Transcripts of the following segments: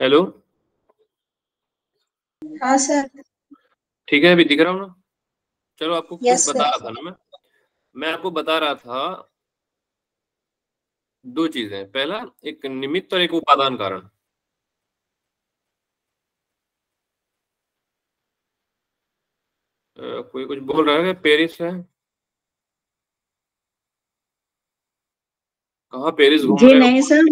Hello हाँ sir. ठीक है अभी दिख रहा हूँ ना? चलो आपको कुछ Yes, बता रहा था ना मैं? मैं आपको बता रहा था दो चीज़ें। पहला एक निमित्त और एक उपादान कारण। कोई कुछ बोल रहा है पेरिस है? कहा पेरिस घूम जी रहे हो? नहीं सर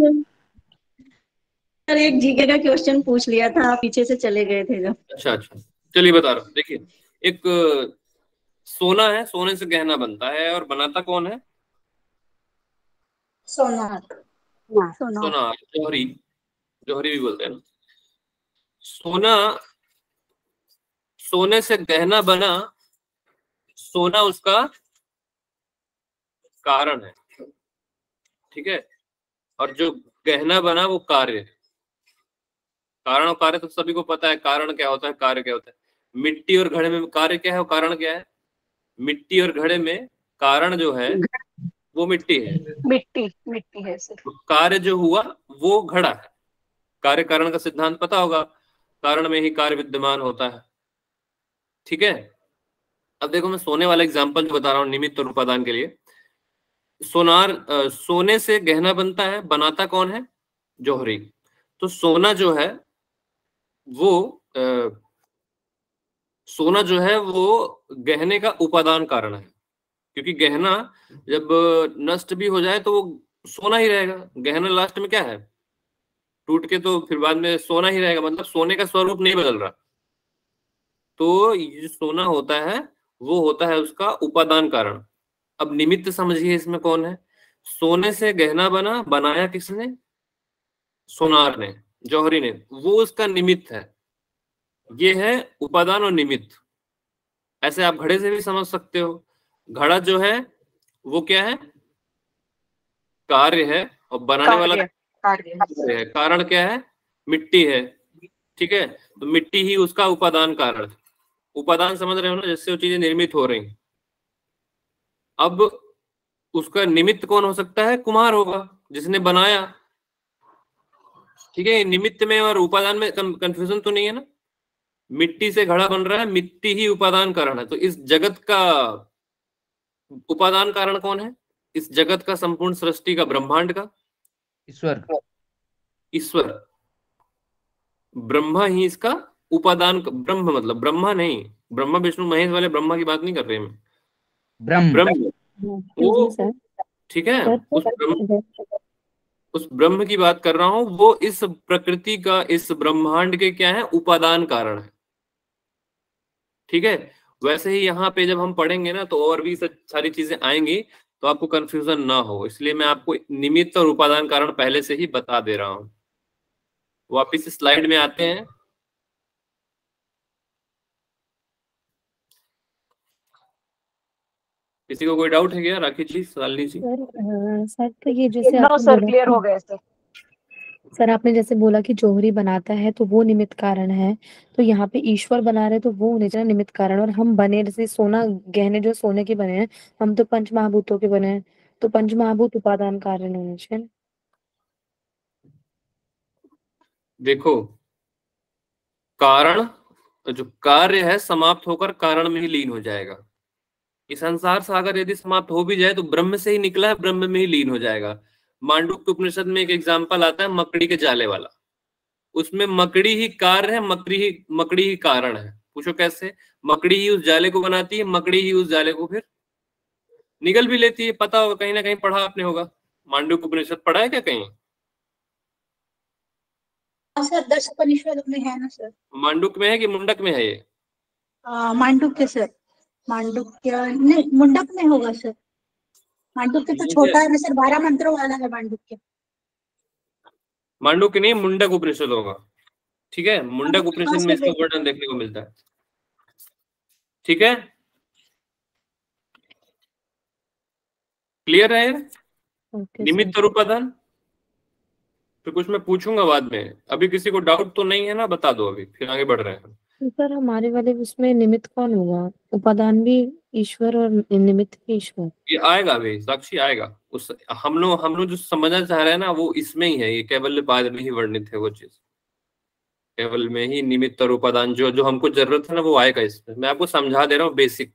एक जीके का क्वेश्चन पूछ लिया था आप पीछे से चले गए थे जो अच्छा अच्छा। चलिए बता रहा हूँ। देखिए एक सोना है सोने से गहना बनता है और बनाता कौन है? सोनार सोनार सोना जौहरी। जौहरी भी बोलते हैं ना। सोना सोने से गहना बना सोना उसका कारण है। ठीक है? और जो गहना बना वो कार्य है। कारण और कार्य तो सभी को पता है कारण क्या होता है कार्य क्या होता है। मिट्टी और घड़े में कार्य क्या है और कारण क्या है? मिट्टी और घड़े में कारण जो है वो मिट्टी है। मिट्टी मिट्टी है सर तो कार्य जो हुआ वो घड़ा है। कार्य कारण का सिद्धांत पता होगा कारण में ही कार्य विद्यमान होता है। ठीक है? अब देखो मैं सोने वाला एग्ज़ाम्पल जो बता रहा हूँ निमित्त और उपादान के लिए। सोनार अ, सोने से गहना बनता है बनाता कौन है? जौहरी। तो सोना जो है वो अ, सोना जो है वो गहने का उपादान कारण है। क्योंकि गहना जब नष्ट भी हो जाए तो वो सोना ही रहेगा। गहना लास्ट में क्या है? टूट के तो फिर बाद में सोना ही रहेगा मतलब सोने का स्वरूप नहीं बदल रहा। तो ये सोना होता है वो होता है उसका उपादान कारण। अब निमित्त समझिए इसमें कौन है? सोने से गहना बना बनाया किसने? सोनार ने। जौहरी ने वो उसका निमित्त है। ये है उपादान और निमित्त। ऐसे आप घड़े से भी समझ सकते हो। घड़ा जो है वो क्या है? कार्य है और बनाने वाला कार्य है। कारण क्या है? मिट्टी है। ठीक है? तो मिट्टी ही उसका उपादान कारण उपादान समझ रहे हो ना जिससे वो चीज़ें निर्मित हो रही अब उसका निमित्त कौन हो सकता है? कुमार होगा जिसने बनाया। ठीक है निमित्त में और उपादान में कंफ्यूजन तो नहीं है ना? मिट्टी से घड़ा बन रहा है मिट्टी ही उपादान कारण है। तो इस जगत का उपादान कारण कौन है? इस जगत का संपूर्ण सृष्टि का ब्रह्मांड का? ईश्वर। ईश्वर। ब्रह्मा ही इसका उपादान ब्रह्म मतलब ब्रह्मा नहीं। ब्रह्मा विष्णु महेश वाले ब्रह्मा की बात नहीं कर रहे मैं ब्रह्म। ब्रह्म। वो ठीक है उस ब्रह्म उस ब्रह्म की बात कर रहा हूँ, वो इस प्रकृति का, इस ब्रह्मांड के क्या है, उपादान कारण है। ठीक है? वैसे ही यहाँ पे जब हम पढ़ेंगे ना तो और भी सारी चीज़ें आएँगी तो आपको कंफ्यूजन ना हो। इसलिए मैं आपको निमित्त और उपादान कारण पहले से ही बता दे रहा हूँ। वापिस स्लाइड में आते हैं। किसी को कोई डाउट है क्या राखी जी शालिनी जी? सर सर तो ये जैसे नो सर क्लियर हो गए सर सर आपने जैसे बोला कि जौहरी बनाता है तो वो निमित्त कारण है। तो यहाँ पे ईश्वर बना रहे तो वो होने चाहिए निमित्त कारण और हम बने जैसे सोना गहने जो सोने के बने हैं हम तो पंच महाभूतों के बने हैं। तो पंच महाभूत उपादान कारण होने चाहिए। देखो कारण जो कार्य है समाप्त होकर कारण में ही लीन हो जाएगा। ये संसार सागर यदि समाप्त हो भी जाए तो ब्रह्म से ही निकला है ब्रह्म में ही लीन हो जाएगा। मांडुक्य उपनिषद में एक एग्ज़ाम्पल आता है मकड़ी के जाले वाला। उसमें मकड़ी ही कार्य है मकड़ी ही मकड़ी ही कारण है। पूछो कैसे? मकड़ी ही उस जाले को बनाती है मकड़ी ही उस जाले को फिर निगल भी लेती है। पता होगा कहीं ना कहीं पढ़ा आपने होगा। मांडुक्य उपनिषद पढ़ा है क्या कहीं? हाँ सर दस उपनिषद में है ना सर। मांडुक में है कि मुंडक में है ये? मांडुक मांडुक्य सर। मांडुक्य नहीं मुंडक में होगा सर। मांडुक्य तो छोटा है सर बारह मंत्रों वाला है मांडुक्य। मांडुक्य नहीं मुंडक उपनिषद होगा। ठीक है? मुंडक उपनिषद में इसका वर्णन देखने को मिलता है। ठीक है? क्लियर है ओके निमित्त और उपादान फिर कुछ मैं पूछूँगा बाद में। अभी किसी को डाउट तो नहीं है ना? बता दो अभी फिर आगे बढ़ रहे हैं सर, हमारे वाले उसमें निमित्त कौन होगा? उपादान भी ईश्वर और निमित्त भी ईश्वर। ये आएगा अभी साक्षी आएगा। उस, हम लोग हम लोग जो समझना चाह रहे हैं ना, वो इसमें ही है, ये केवल बाद में ही वर्णित है वो चीज़। केवल में ही निमित्त और उपादान जो जो हमको ज़रूरत है ना, वो आएगा इसमें। मैं आपको समझा दे रहा हूँ बेसिक।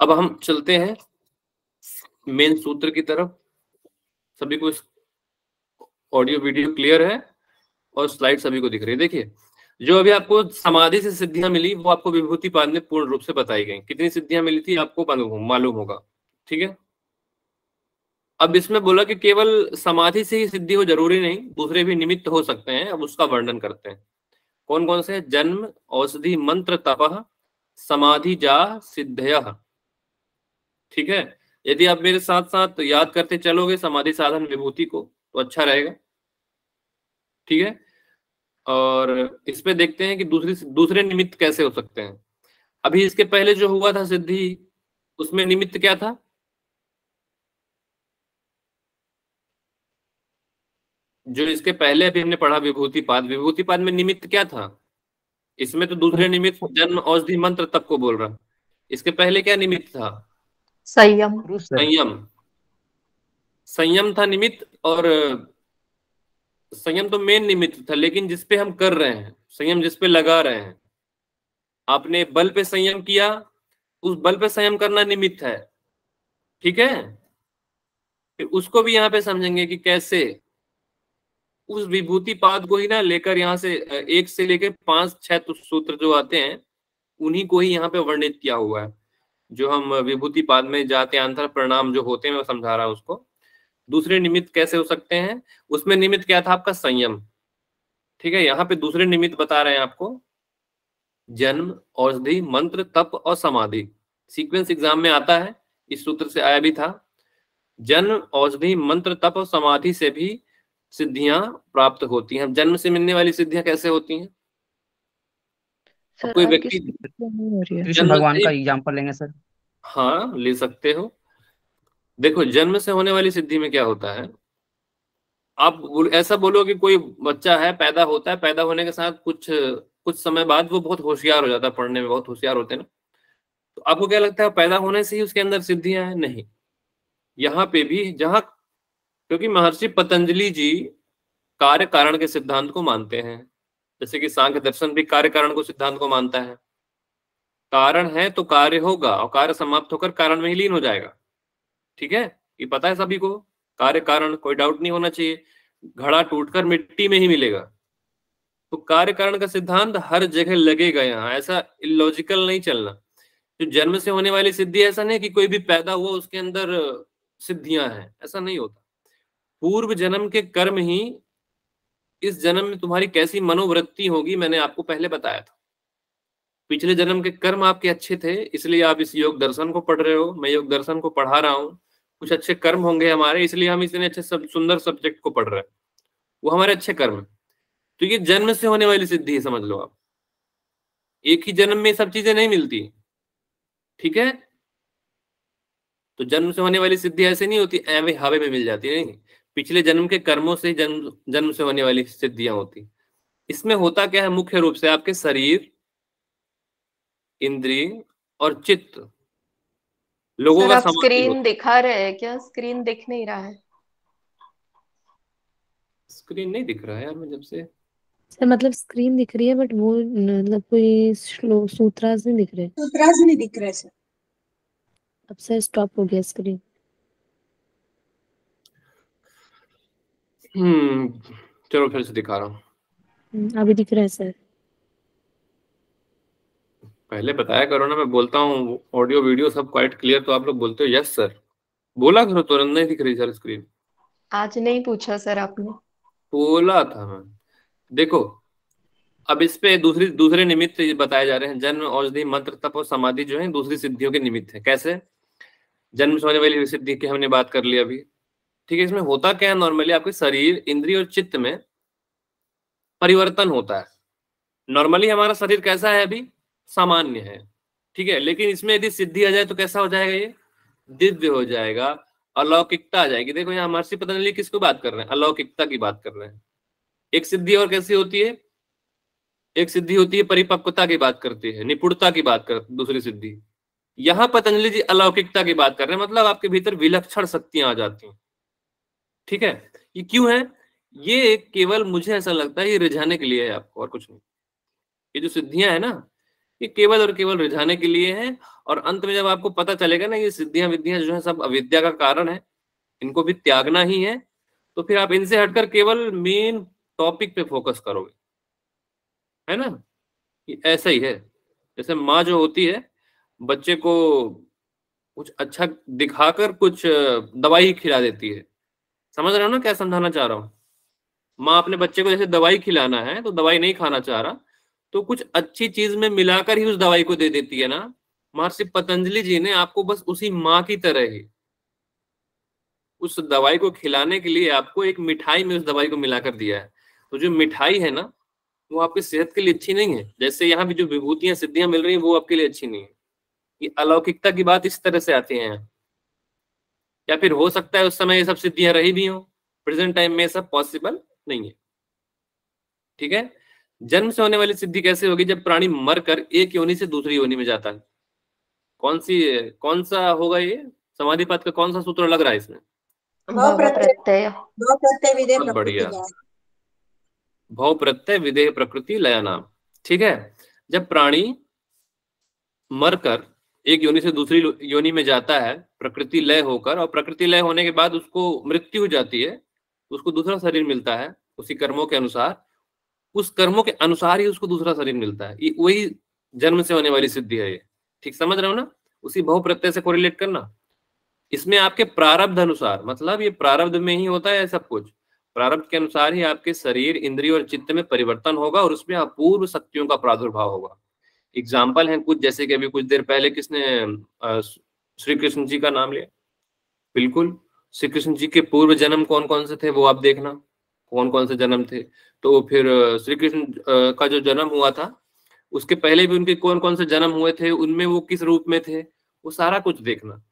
अब हम चलते हैं मेन सूत्र की तरफ़। सभी को ऑडियो वीडियो क्लियर है और स्लाइड सभी को दिख रही है। देखिए जो अभी आपको समाधि से सिद्धियाँ मिली, वो आपको विभूति पाद में पूर्ण रूप से बताई गई। कितनी सिद्धियाँ मिली थी, आपको मालूम होगा, ठीक है? अब इसमें बोला कि केवल समाधि से ही सिद्धि हो ज़रूरी नहीं, दूसरे भी निमित्त हो सकते हैं, अब उसका वर्णन करते हैं। कौन कौन से जन्म, औषधि, मंत्र, तप, समाधि जा, सिद्धय। ठीक है? यदि आप मेरे साथ साथ याद करते चलोगे समाधि साधन विभूति को तो अच्छा रहेगा। ठीक है? और इस पे देखते हैं कि दूसरी दूसरे निमित्त कैसे हो सकते हैं। अभी इसके पहले जो हुआ था सिद्धि उसमें निमित्त क्या था? जो इसके पहले अभी हमने पढ़ा विभूति पाद विभूति पाद में निमित्त क्या था? इसमें तो दूसरे निमित्त जन्म औषधि मंत्र तब को बोल रहा। इसके पहले क्या निमित्त था? संयम। संयम। संयम था निमित्त और संयम तो मेन निमित्त था, लेकिन जिसपे हम कर रहे हैं, संयम जिसपे लगा रहे हैं, आपने बल पे संयम किया, उस बल पे संयम करना निमित्त है, ठीक है? फिर उसको भी यहाँ पे समझेंगे कि कैसे? उस विभूति पाद को ही ना लेकर यहाँ से एक से लेकर पाँच, छह तो सूत्र जो आते हैं, उन्हीं को ही यहाँ पे वर्णित किया हुआ है। जो हम विभूति पाद में जाते अंतर परिणाम जो होते हैं, मैं समझा रहा हूँ उसको। दूसरे निमित्त कैसे हो सकते हैं? उसमें निमित्त क्या था आपका? संयम। ठीक है यहाँ पे दूसरे निमित्त बता रहे हैं आपको। जन्म औषधि मंत्र तप और समाधि। सीक्वेंस एग्ज़ाम में आता है इस सूत्र से आया भी था। जन्म औषधि मंत्र तप और समाधि से भी सिद्धियाँ प्राप्त होती हैं। जन्म से मिलने वाली सिद्धियाँ कैसे होती हैं? सर कोई व्यक्ति हो है? भगवान का एग्ज़ाम्पल लेंगे सर। हाँ ले सकते हो। देखो, जन्म से होने वाली सिद्धि में क्या होता है? आप ऐसा बोलो कि कोई बच्चा है, पैदा होता है, पैदा होने के साथ कुछ कुछ समय बाद वो बहुत होशियार हो जाता है, पढ़ने में बहुत होशियार होते हैं ना। तो आपको क्या लगता है पैदा होने से ही उसके अंदर सिद्धियाँ हैं? नहीं। यहाँ पे भी, जहाँ, क्योंकि महर्षि पतंजलि जी कार्य कारण के सिद्धांत को मानते हैं, जैसे कि सांख्य दर्शन भी कार्य कारण को सिद्धांत को मानता है। कारण है तो कार्य होगा, और कार्य समाप्त होकर कारण में ही लीन हो जाएगा। ठीक है? ये पता है सभी को? कार्य कारण कोई डाउट नहीं होना चाहिए। घड़ा टूटकर मिट्टी में ही मिलेगा। तो कार्य कारण का सिद्धांत हर जगह लगेगा यहाँ। ऐसा इलॉजिकल नहीं चलना। जो जन्म से होने वाली सिद्धि ऐसा नहीं कि कोई भी पैदा हुआ, उसके अंदर सिद्धियाँ हैं। ऐसा नहीं होता। पूर्व जन्म के कर्म ही, इस जन्म में तुम्हारी कैसी मनोवृत्ति होगी, मैंने आपको पहले बताया था। पिछले जन्म के कर्म आपके अच्छे थे, इसलिए आप इस योग दर्शन को पढ़ रहे हो। मैं योग दर्शन को पढ़ा रहा हूँ। कुछ अच्छे कर्म होंगे हमारे, इसलिए हम इतने अच्छे सब, सुंदर सब्जेक्ट को पढ़ रहे हैं। वो हमारे अच्छे कर्म तो ये जन्म से होने वाली सिद्धि है, समझ लो आप। एक ही जन्म में सब चीज़ें नहीं मिलती। ठीक है? तो जन्म से होने वाली सिद्धि ऐसे नहीं होती एवे हवे में मिल जाती, नहीं। पिछले जन्म के कर्मों से जन्म जन्म से होने वाली सिद्धियाँ होती। इसमें होता क्या है? मुख्य रूप से आपके शरीर, इंद्रिय और चित्त। लोगों का स्क्रीन दिखा रहे हैं क्या? स्क्रीन दिख नहीं रहा है। स्क्रीन नहीं दिख रहा है यार मैं जब से। सर मतलब स्क्रीन दिख रही है बट वो मतलब कोई सूत्रास नहीं दिख रहे। सूत्रास नहीं दिख रहे सर। अब सर स्टॉप हो गया स्क्रीन हम्म चलो फिर से दिखा रहा हूँ। हम्म, अभी दिख रहा है सर। पहले बताया करो ना मैं बोलता हूँ ऑडियो वीडियो सब क्वाइट क्लियर तो आप लोग बोलते हो यस सर बोला करो तुरंत नहीं दिख रही सर स्क्रीन आज नहीं पूछा सर आपने। बोला था मैं देखो अब इस पे दूसरी दूसरे निमित्त बताए जा रहे हैं जन्म औषधि मंत्र तप और समाधि जो है दूसरी सिद्धियों के निमित्त है। कैसे? जन्म से होने वाली सिद्धि की हमने बात कर ली अभी। ठीक है इसमें होता क्या है नॉर्मली आपके शरीर इंद्रिय और चित्त में परिवर्तन होता है। नॉर्मली हमारा शरीर कैसा है अभी? सामान्य है। ठीक है, लेकिन इसमें यदि सिद्धि आ जाए तो कैसा हो जाएगा ये? दिव्य हो जाएगा, अलौकिकता आ जाएगी। देखो यहाँ महर्षि पतंजलि किसको बात कर रहे हैं? अलौकिकता की बात कर रहे हैं। एक सिद्धि और कैसी होती है? एक सिद्धि होती है, परिपक्वता की बात करती है, निपुणता की बात कर, दूसरी सिद्धि। यहाँ पतंजलि जी अलौकिकता की बात कर रहे हैं मतलब आपके भीतर विलक्षण शक्तियाँ आ जाती हैं। ठीक है? ये क्यों है? ये केवल मुझे ऐसा लगता है, ये रिझाने के लिए है आपको, और कुछ नहीं। ये जो सिद्धियाँ है ना ये केवल और केवल रिझाने के लिए है और अंत में जब आपको पता चलेगा ना ये सिद्धियाँ विद्यां जो है सब अविद्या का कारण है, इनको भी त्यागना ही है तो फिर आप इनसे हटकर केवल मेन टॉपिक पे फोकस करोगे। है ना? ऐसा ही है। जैसे माँ जो होती है, बच्चे को कुछ अच्छा दिखाकर कुछ, दवाई खिला देती है। समझ रहे हो ना क्या समझाना चाह रहा हूँ? माँ अपने बच्चे को जैसे दवाई खिलाना है तो दवाई नहीं खाना चाह रहा तो कुछ अच्छी चीज़ में मिलाकर ही उस दवाई को दे देती है ना? महर्षि पतंजलि जी ने आपको बस उसी माँ की तरह ही उस दवाई को खिलाने के लिए आपको एक मिठाई में उस दवाई को मिलाकर दिया है। तो जो मिठाई है ना, वो आपकी सेहत के लिए अच्छी नहीं है। जैसे यहाँ भी जो विभूतियाँ, सिद्धियाँ मिल रही है, वो आपके लिए अच्छी नहीं है। ये अलौकिकता की बात इस तरह से आती है। या फिर हो सकता है उस समय ये सब सिद्धियाँ रही भी हो। प्रेजेंट टाइम में सब पॉसिबल नहीं है। ठीक है? जन्म से होने वाली सिद्धि कैसे होगी जब प्राणी मरकर एक योनि से दूसरी योनि में जाता है? कौन सी कौन सा होगा ये? समाधि पद का कौन सा सूत्र लग रहा है इसमें? भव प्रत्यय। दो प्रत्यय विधेय बहुत प्रकृति बढ़िया। भव प्रत्यय विदेह प्रकृति लया नाम। ठीक है? जब प्राणी मरकर एक योनि से दूसरी योनि में जाता है प्रकृति लय होकर और प्रकृति लय होने के बाद उसको मृत्यु हो जाती है उसको दूसरा शरीर मिलता है उसी कर्मों के अनुसार उस कर्मों के अनुसार ही उसको दूसरा शरीर मिलता है। ये वही जन्म से होने वाली सिद्धि है ये। ठीक, समझ रहे हो ना? उसी बहु प्रत्यय से कोरिलेट करना। इसमें आपके प्रारब्ध अनुसार मतलब ये प्रारब्ध में ही होता है सब कुछ? प्रारब्ध के अनुसार ही आपके शरीर, इंद्रिय और चित्त में परिवर्तन होगा और उसमें अपूर्व शक्तियों का प्रादुर्भाव होगा। एग्ज़ाम्पल है कुछ, जैसे कि अभी कुछ देर पहले किसने श्री कृष्ण जी का नाम लिया? बिल्कुल। श्री कृष्ण जी के पूर्व जन्म कौन कौन से थे वो आप देखना। कौन कौन से जन्म थे? तो फिर श्री कृष्ण का जो जन्म हुआ था, उसके पहले भी उनके कौन कौन से जन्म हुए थे? उनमें वो किस रूप में थे? वो सारा कुछ देखना,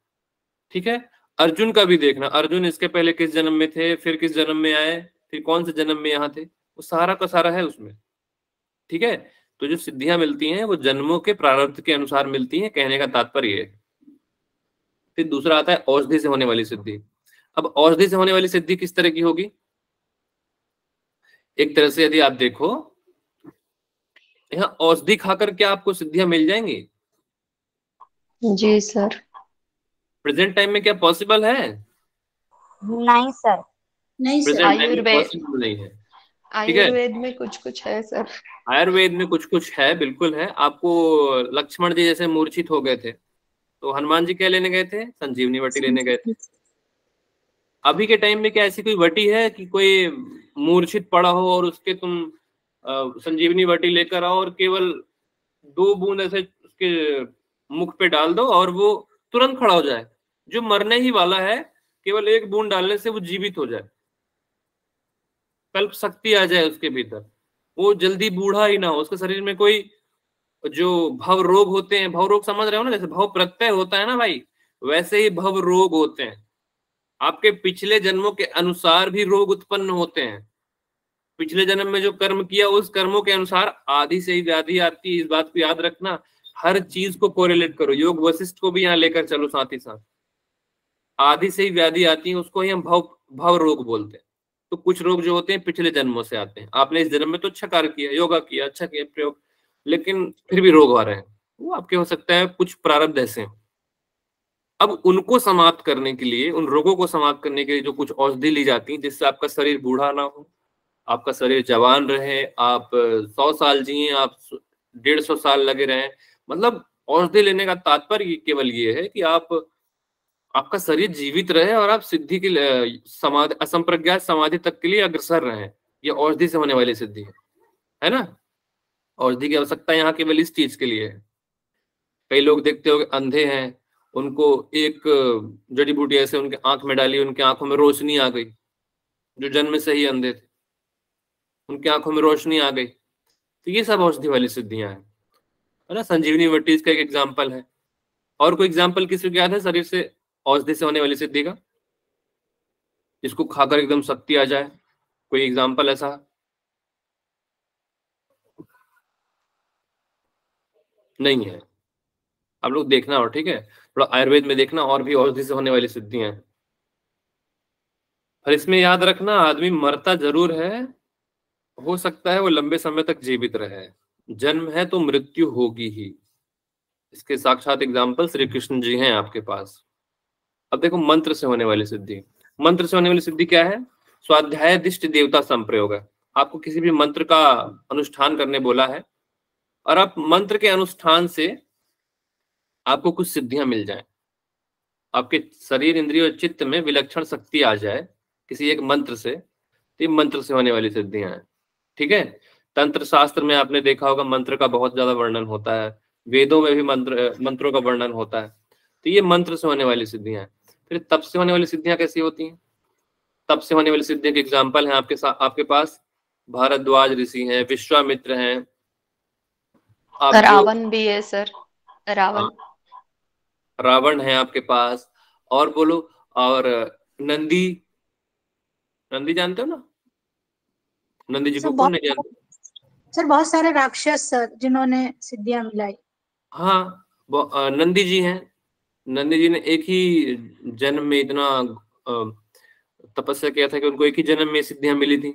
ठीक है? अर्जुन का भी देखना। अर्जुन इसके पहले किस जन्म में थे? फिर किस जन्म में आए? फिर कौन से जन्म में यहाँ थे? वो सारा का सारा है उसमें, ठीक है? तो जो सिद्धियाँ मिलती हैं, वो जन्मों के प्रारब्ध के अनुसार मिलती हैं, कहने का तात्पर्य है। फिर दूसरा आता है औषधि से होने वाली सिद्धि। अब औषधि से होने वाली सिद्धि किस तरह की होगी? एक तरह से यदि आप देखो यहाँ औषधि खाकर क्या आपको सिद्धियाँ मिल जाएँगी? जी सर। प्रेजेंट टाइम में क्या पॉसिबल है? नहीं सर। नहीं सर। आयुर्वेद- पॉसिबल नहीं है। ठीक है। आयुर्वेद में कुछ कुछ है सर। आयुर्वेद में कुछ कुछ है बिल्कुल है। आपको लक्ष्मण जी जैसे मूर्छित हो गए थे तो हनुमान जी क्या लेने गए थे? संजीवनी वटी लेने गए थे। अभी के टाइम में क्या ऐसी कोई वटी है कि कोई मूर्छित पड़ा हो और उसके तुम संजीवनी वटी लेकर आओ और केवल दो बूंद ऐसे उसके मुख पे डाल दो और वो तुरंत खड़ा हो जाए। जो मरने ही वाला है, केवल एक बूंद डालने से वो जीवित हो जाए। कल्प शक्ति आ जाए उसके भीतर। वो जल्दी बूढ़ा ही ना हो। उसके शरीर में कोई जो भव रोग होते हैं, भव रोग समझ रहे हो ना? जैसे भव प्रत्यय होता है ना भाई, वैसे ही भव रोग होते हैं। आपके पिछले जन्मों के अनुसार भी रोग उत्पन्न होते हैं। पिछले जन्म में जो कर्म किया, उस कर्मों के अनुसार आदि से ही व्याधि आती है इस बात को याद रखना, हर चीज़ को कोरिलेट करो। योग वशिष्ठ को भी यहाँ लेकर चलो साथ ही साथ। आदि से ही व्याधि आती है, उसको ही हम भव भव रोग बोलते हैं। तो कुछ रोग जो होते हैं, पिछले जन्मों से आते हैं। आपने इस जन्म में तो अच्छा कार्य किया, योगा किया अच्छा किया, प्रयोग, लेकिन फिर भी रोग आ रहे हैं। वो आपके हो सकता है कुछ प्रारब्ध ऐसे अब उनको समाप्त करने के लिए, उन रोगों को समाप्त करने के लिए जो कुछ औषधि ली जाती है, जिससे आपका शरीर बूढ़ा ना हो आपका शरीर जवान रहे, आप सौ साल जिए, आप डेढ़ सौ साल लगे रहे। मतलब औषधि लेने का तात्पर्य केवल ये है कि आप, आपका शरीर जीवित रहे और आप सिद्धि के समाधि असंप्रज्ञात समाधि तक के लिए अग्रसर रहे। ये औषधि से होने वाली सिद्धि है। है ना? औषधि की आवश्यकता यहाँ केवल इस चीज़ के लिए है। कई लोग देखते हो अंधे हैं, उनको एक जड़ी बूटी ऐसे उनके आँख में डाली, उनकी आँखों में रोशनी आ गई, जो जन्म से ही अंधे थे। उनकी आँखों में रोशनी आ गई। तो ये सब औषधि वाली सिद्धियाँ हैं। है ना, संजीवनी वट्टी इसका एक एग्ज़ाम्पल है। और कोई एग्ज़ाम्पल किसी को याद है शरीर से, औषधि से होने वाली सिद्धि का? जिसको खाकर एकदम शक्ति आ जाए। कोई एग्ज़ाम्पल ऐसा? नहीं है। आप लोग देखना और, ठीक है? थोड़ा आयुर्वेद में देखना और भी औषधि से होने वाली सिद्धियाँ हैं। और इसमें याद रखना, आदमी मरता ज़रूर है हो सकता है वो लंबे समय तक जीवित रहे। जन्म है तो मृत्यु होगी ही। इसके साक्षात एग्ज़ाम्पल श्री कृष्ण जी हैं आपके पास। अब देखो मंत्र से होने वाली सिद्धि। मंत्र से होने वाली सिद्धि क्या है? स्वाध्याय दिष्ट देवता संप्रयोग है। आपको किसी भी मंत्र का अनुष्ठान करने बोला है और आप मंत्र के अनुष्ठान से आपको कुछ सिद्धियाँ मिल जाए। आपके शरीर, इंद्रिय और चित्त में विलक्षण शक्ति आ जाए किसी एक मंत्र से तो मंत्र से होने वाली सिद्धियाँ हैं। ठीक है? तंत्र शास्त्र में आपने देखा होगा मंत्र का बहुत ज़्यादा वर्णन होता है। वेदों में भी मंत्र मंत्रों का वर्णन होता है। तो ये मंत्र से होने वाली सिद्धियाँ हैं। फिर तप से होने वाली सिद्धियाँ कैसी होती हैं? तप से होने वाली सिद्धियों के एग्ज़ाम्पल हैं आपके साथ आपके पास। भारद्वाज ऋषि हैं विश्वामित्र हैं। रावण भी है सर। रावण। रावण है आपके पास। और बोलो और नंदी नंदी जानते हो ना? नंदी जी को कौन नहीं जानते? सर बहुत सारे राक्षस सर जिन्होंने सिद्धियाँ मिलाई। हाँ नंदी जी हैं। नंदी जी ने एक ही जन्म में इतना तपस्या किया था कि उनको एक ही जन्म में सिद्धियाँ मिली थी।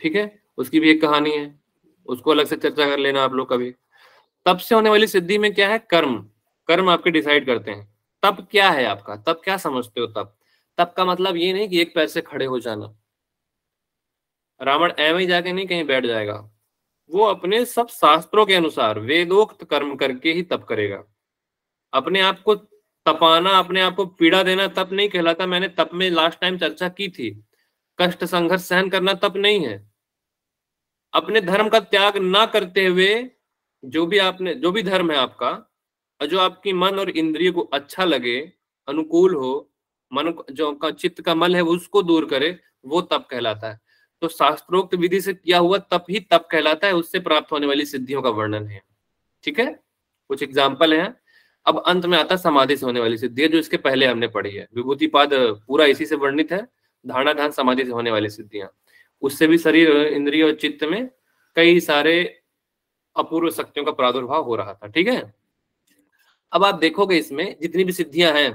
ठीक है? उसकी भी एक कहानी है। उसको अलग से चर्चा कर लेना आप लोग कभी। तप से होने वाली सिद्धि में क्या है? कर्म। कर्म आपके डिसाइड करते हैं। तप क्या है आपका? तप क्या समझते हो तप तप का मतलब ये नहीं कि एक पैर से खड़े हो जाना। रावण एवं जाके नहीं कहीं बैठ जाएगा। वो अपने सब शास्त्रों के अनुसार वेदोक्त कर्म करके ही तप करेगा। अपने आप को तपाना, अपने आप को पीड़ा देना तप नहीं कहलाता। मैंने तप में लास्ट टाइम चर्चा की थी। कष्ट संघर्ष सहन करना तप नहीं है। अपने धर्म का त्याग ना करते हुए जो भी आपने, जो भी धर्म है आपका, और जो आपकी मन और इंद्रिय को अच्छा लगे, अनुकूल हो, मन जो का चित्त का मल है उसको दूर करे, वो तप कहलाता है। तो शास्त्रोक्त विधि से किया हुआ तप ही तप कहलाता है, उससे प्राप्त होने वाली सिद्धियों का वर्णन है। ठीक है? कुछ एग्ज़ाम्पल है। अब अंत में आता समाधि से होने वाली सिद्धि, जो इसके पहले हमने पढ़ी है। विभूतिपाद पूरा इसी से वर्णित है। धारणा ध्यान समाधि से होने वाली सिद्धियाँ। उससे भी शरीर, इंद्रिय और चित्त में कई सारे अपूर्व शक्तियों का प्रादुर्भाव हो रहा था। ठीक है? अब आप देखोगे इसमें जितनी भी सिद्धियाँ हैं,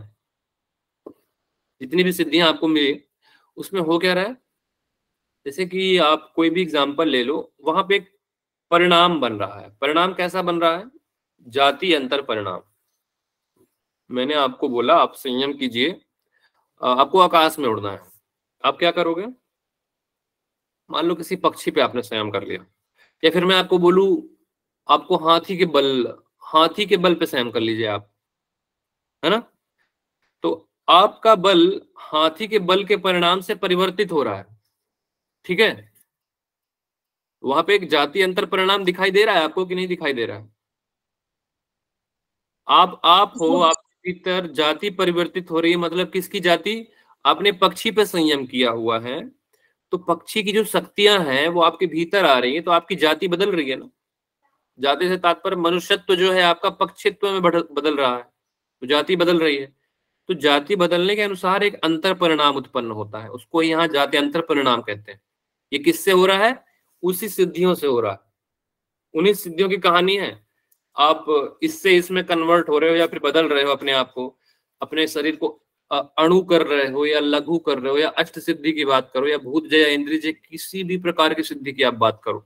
जितनी भी सिद्धियाँ आपको मिली, उसमें हो क्या रहा है? जैसे कि आप कोई भी एग्ज़ाम्पल ले लो, वहाँ पे एक परिणाम बन रहा है। परिणाम कैसा बन रहा है? जाति अंतर परिणाम। मैंने आपको बोला, आप संयम कीजिए। आपको आकाश में उड़ना है। आप क्या करोगे? मान लो किसी पक्षी पे आपने संयम कर लिया। या फिर मैं आपको बोलू, आपको हाथी के बल, हाथी के बल पे संयम कर लीजिए आप। है ना? तो आपका बल हाथी के बल के परिणाम से परिवर्तित हो रहा है। ठीक है? वहाँ पे एक जाति अंतर परिणाम दिखाई दे रहा है आपको कि नहीं दिखाई दे रहा है? आप आप हो आपके भीतर जाति परिवर्तित हो रही है मतलब किसकी जाति? आपने पक्षी पे संयम किया हुआ है तो पक्षी की जो शक्तियाँ हैं वो आपके भीतर आ रही है तो आपकी जाति बदल रही है ना? जाति से तात्पर्य मनुष्यत्व जो है आपका पक्षित्व में बदल रहा है तो जाति बदल रही है। तो जाति बदलने के अनुसार एक अंतर परिणाम उत्पन्न होता है उसको यहाँ जाति अंतर परिणाम कहते हैं। ये किससे हो रहा है? उसी सिद्धियों से हो रहा है। उन्हीं सिद्धियों की कहानी है। आप इससे इसमें कन्वर्ट हो रहे हो या फिर बदल रहे हो अपने आप को, अपने शरीर को अणु कर रहे हो या लघु कर रहे हो या अष्ट सिद्धि की बात करो या भूत, जय या जय किसी भी प्रकार की सिद्धि की आप बात करो,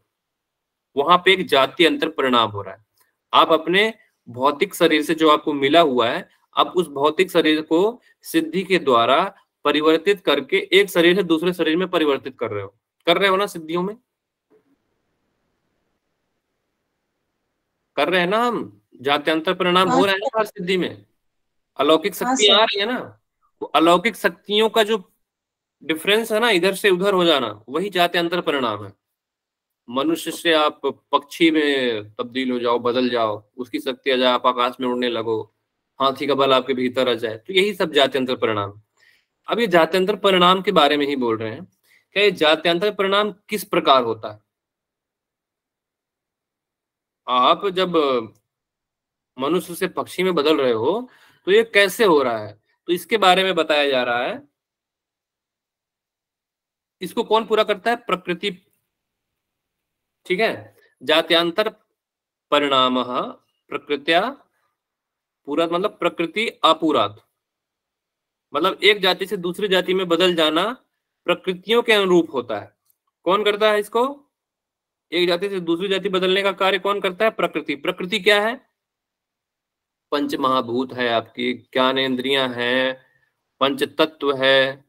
वहाँ पे एक जाति अंतर परिणाम हो रहा है। आप अपने भौतिक शरीर से जो आपको मिला हुआ है, आप उस भौतिक शरीर को सिद्धि के द्वारा परिवर्तित करके एक शरीर से दूसरे शरीर में परिवर्तित कर रहे हो। कर रहे हो ना सिद्धियों में? कर रहे हैं ना हम? जात्यंतर परिणाम हो रहे हैं ना हर सिद्धि में। अलौकिक शक्तियाँ आ रही है ना। तो अलौकिक शक्तियों का जो डिफरेंस है ना इधर से उधर हो जाना वही जात्यंतर परिणाम है। मनुष्य से आप पक्षी में तब्दील हो जाओ बदल जाओ उसकी शक्ति आ जाए आप आकाश में उड़ने लगो हाथी का बल आपके भीतर आ जाए तो यही सब जात्यंतर परिणाम। अब ये जात्यंतर परिणाम के बारे में ही बोल रहे हैं। क्या जात्यंतर परिणाम किस प्रकार होता है? आप जब मनुष्य से पक्षी में बदल रहे हो तो ये कैसे हो रहा है? तो इसके बारे में बताया जा रहा है। इसको कौन पूरा करता है? प्रकृति। ठीक है? जात्यांतर परिणाम प्रकृत्या पूरा मतलब प्रकृति अपूरात। मतलब एक जाति से दूसरी जाति में बदल जाना प्रकृतियों के अनुरूप होता है। कौन करता है इसको? एक जाति से दूसरी जाति बदलने का कार्य कौन करता है? प्रकृति। प्रकृति क्या है? पंच महाभूत है आपकी। ज्ञानेन्द्रियाँ हैं, पंच तत्व है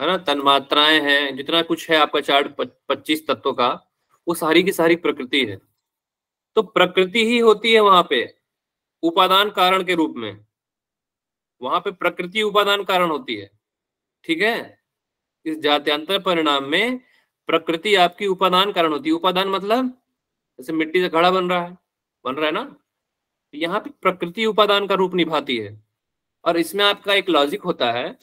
है ना? तन्मात्राएँ हैं। जितना कुछ है आपका चार्ट पच्चीस तत्वों का, वो सारी की सारी प्रकृति है। तो प्रकृति ही होती है वहाँ पे, उपादान कारण के रूप में। वहाँ पे प्रकृति उपादान कारण होती है। ठीक है? इस जात्यांतर परिणाम में प्रकृति आपकी उपादान कारण होती है। उपादान मतलब जैसे मिट्टी से घड़ा बन रहा है, बन रहा है ना? यहाँ पे प्रकृति उपादान का रूप निभाती है। और इसमें आपका एक लॉजिक होता है।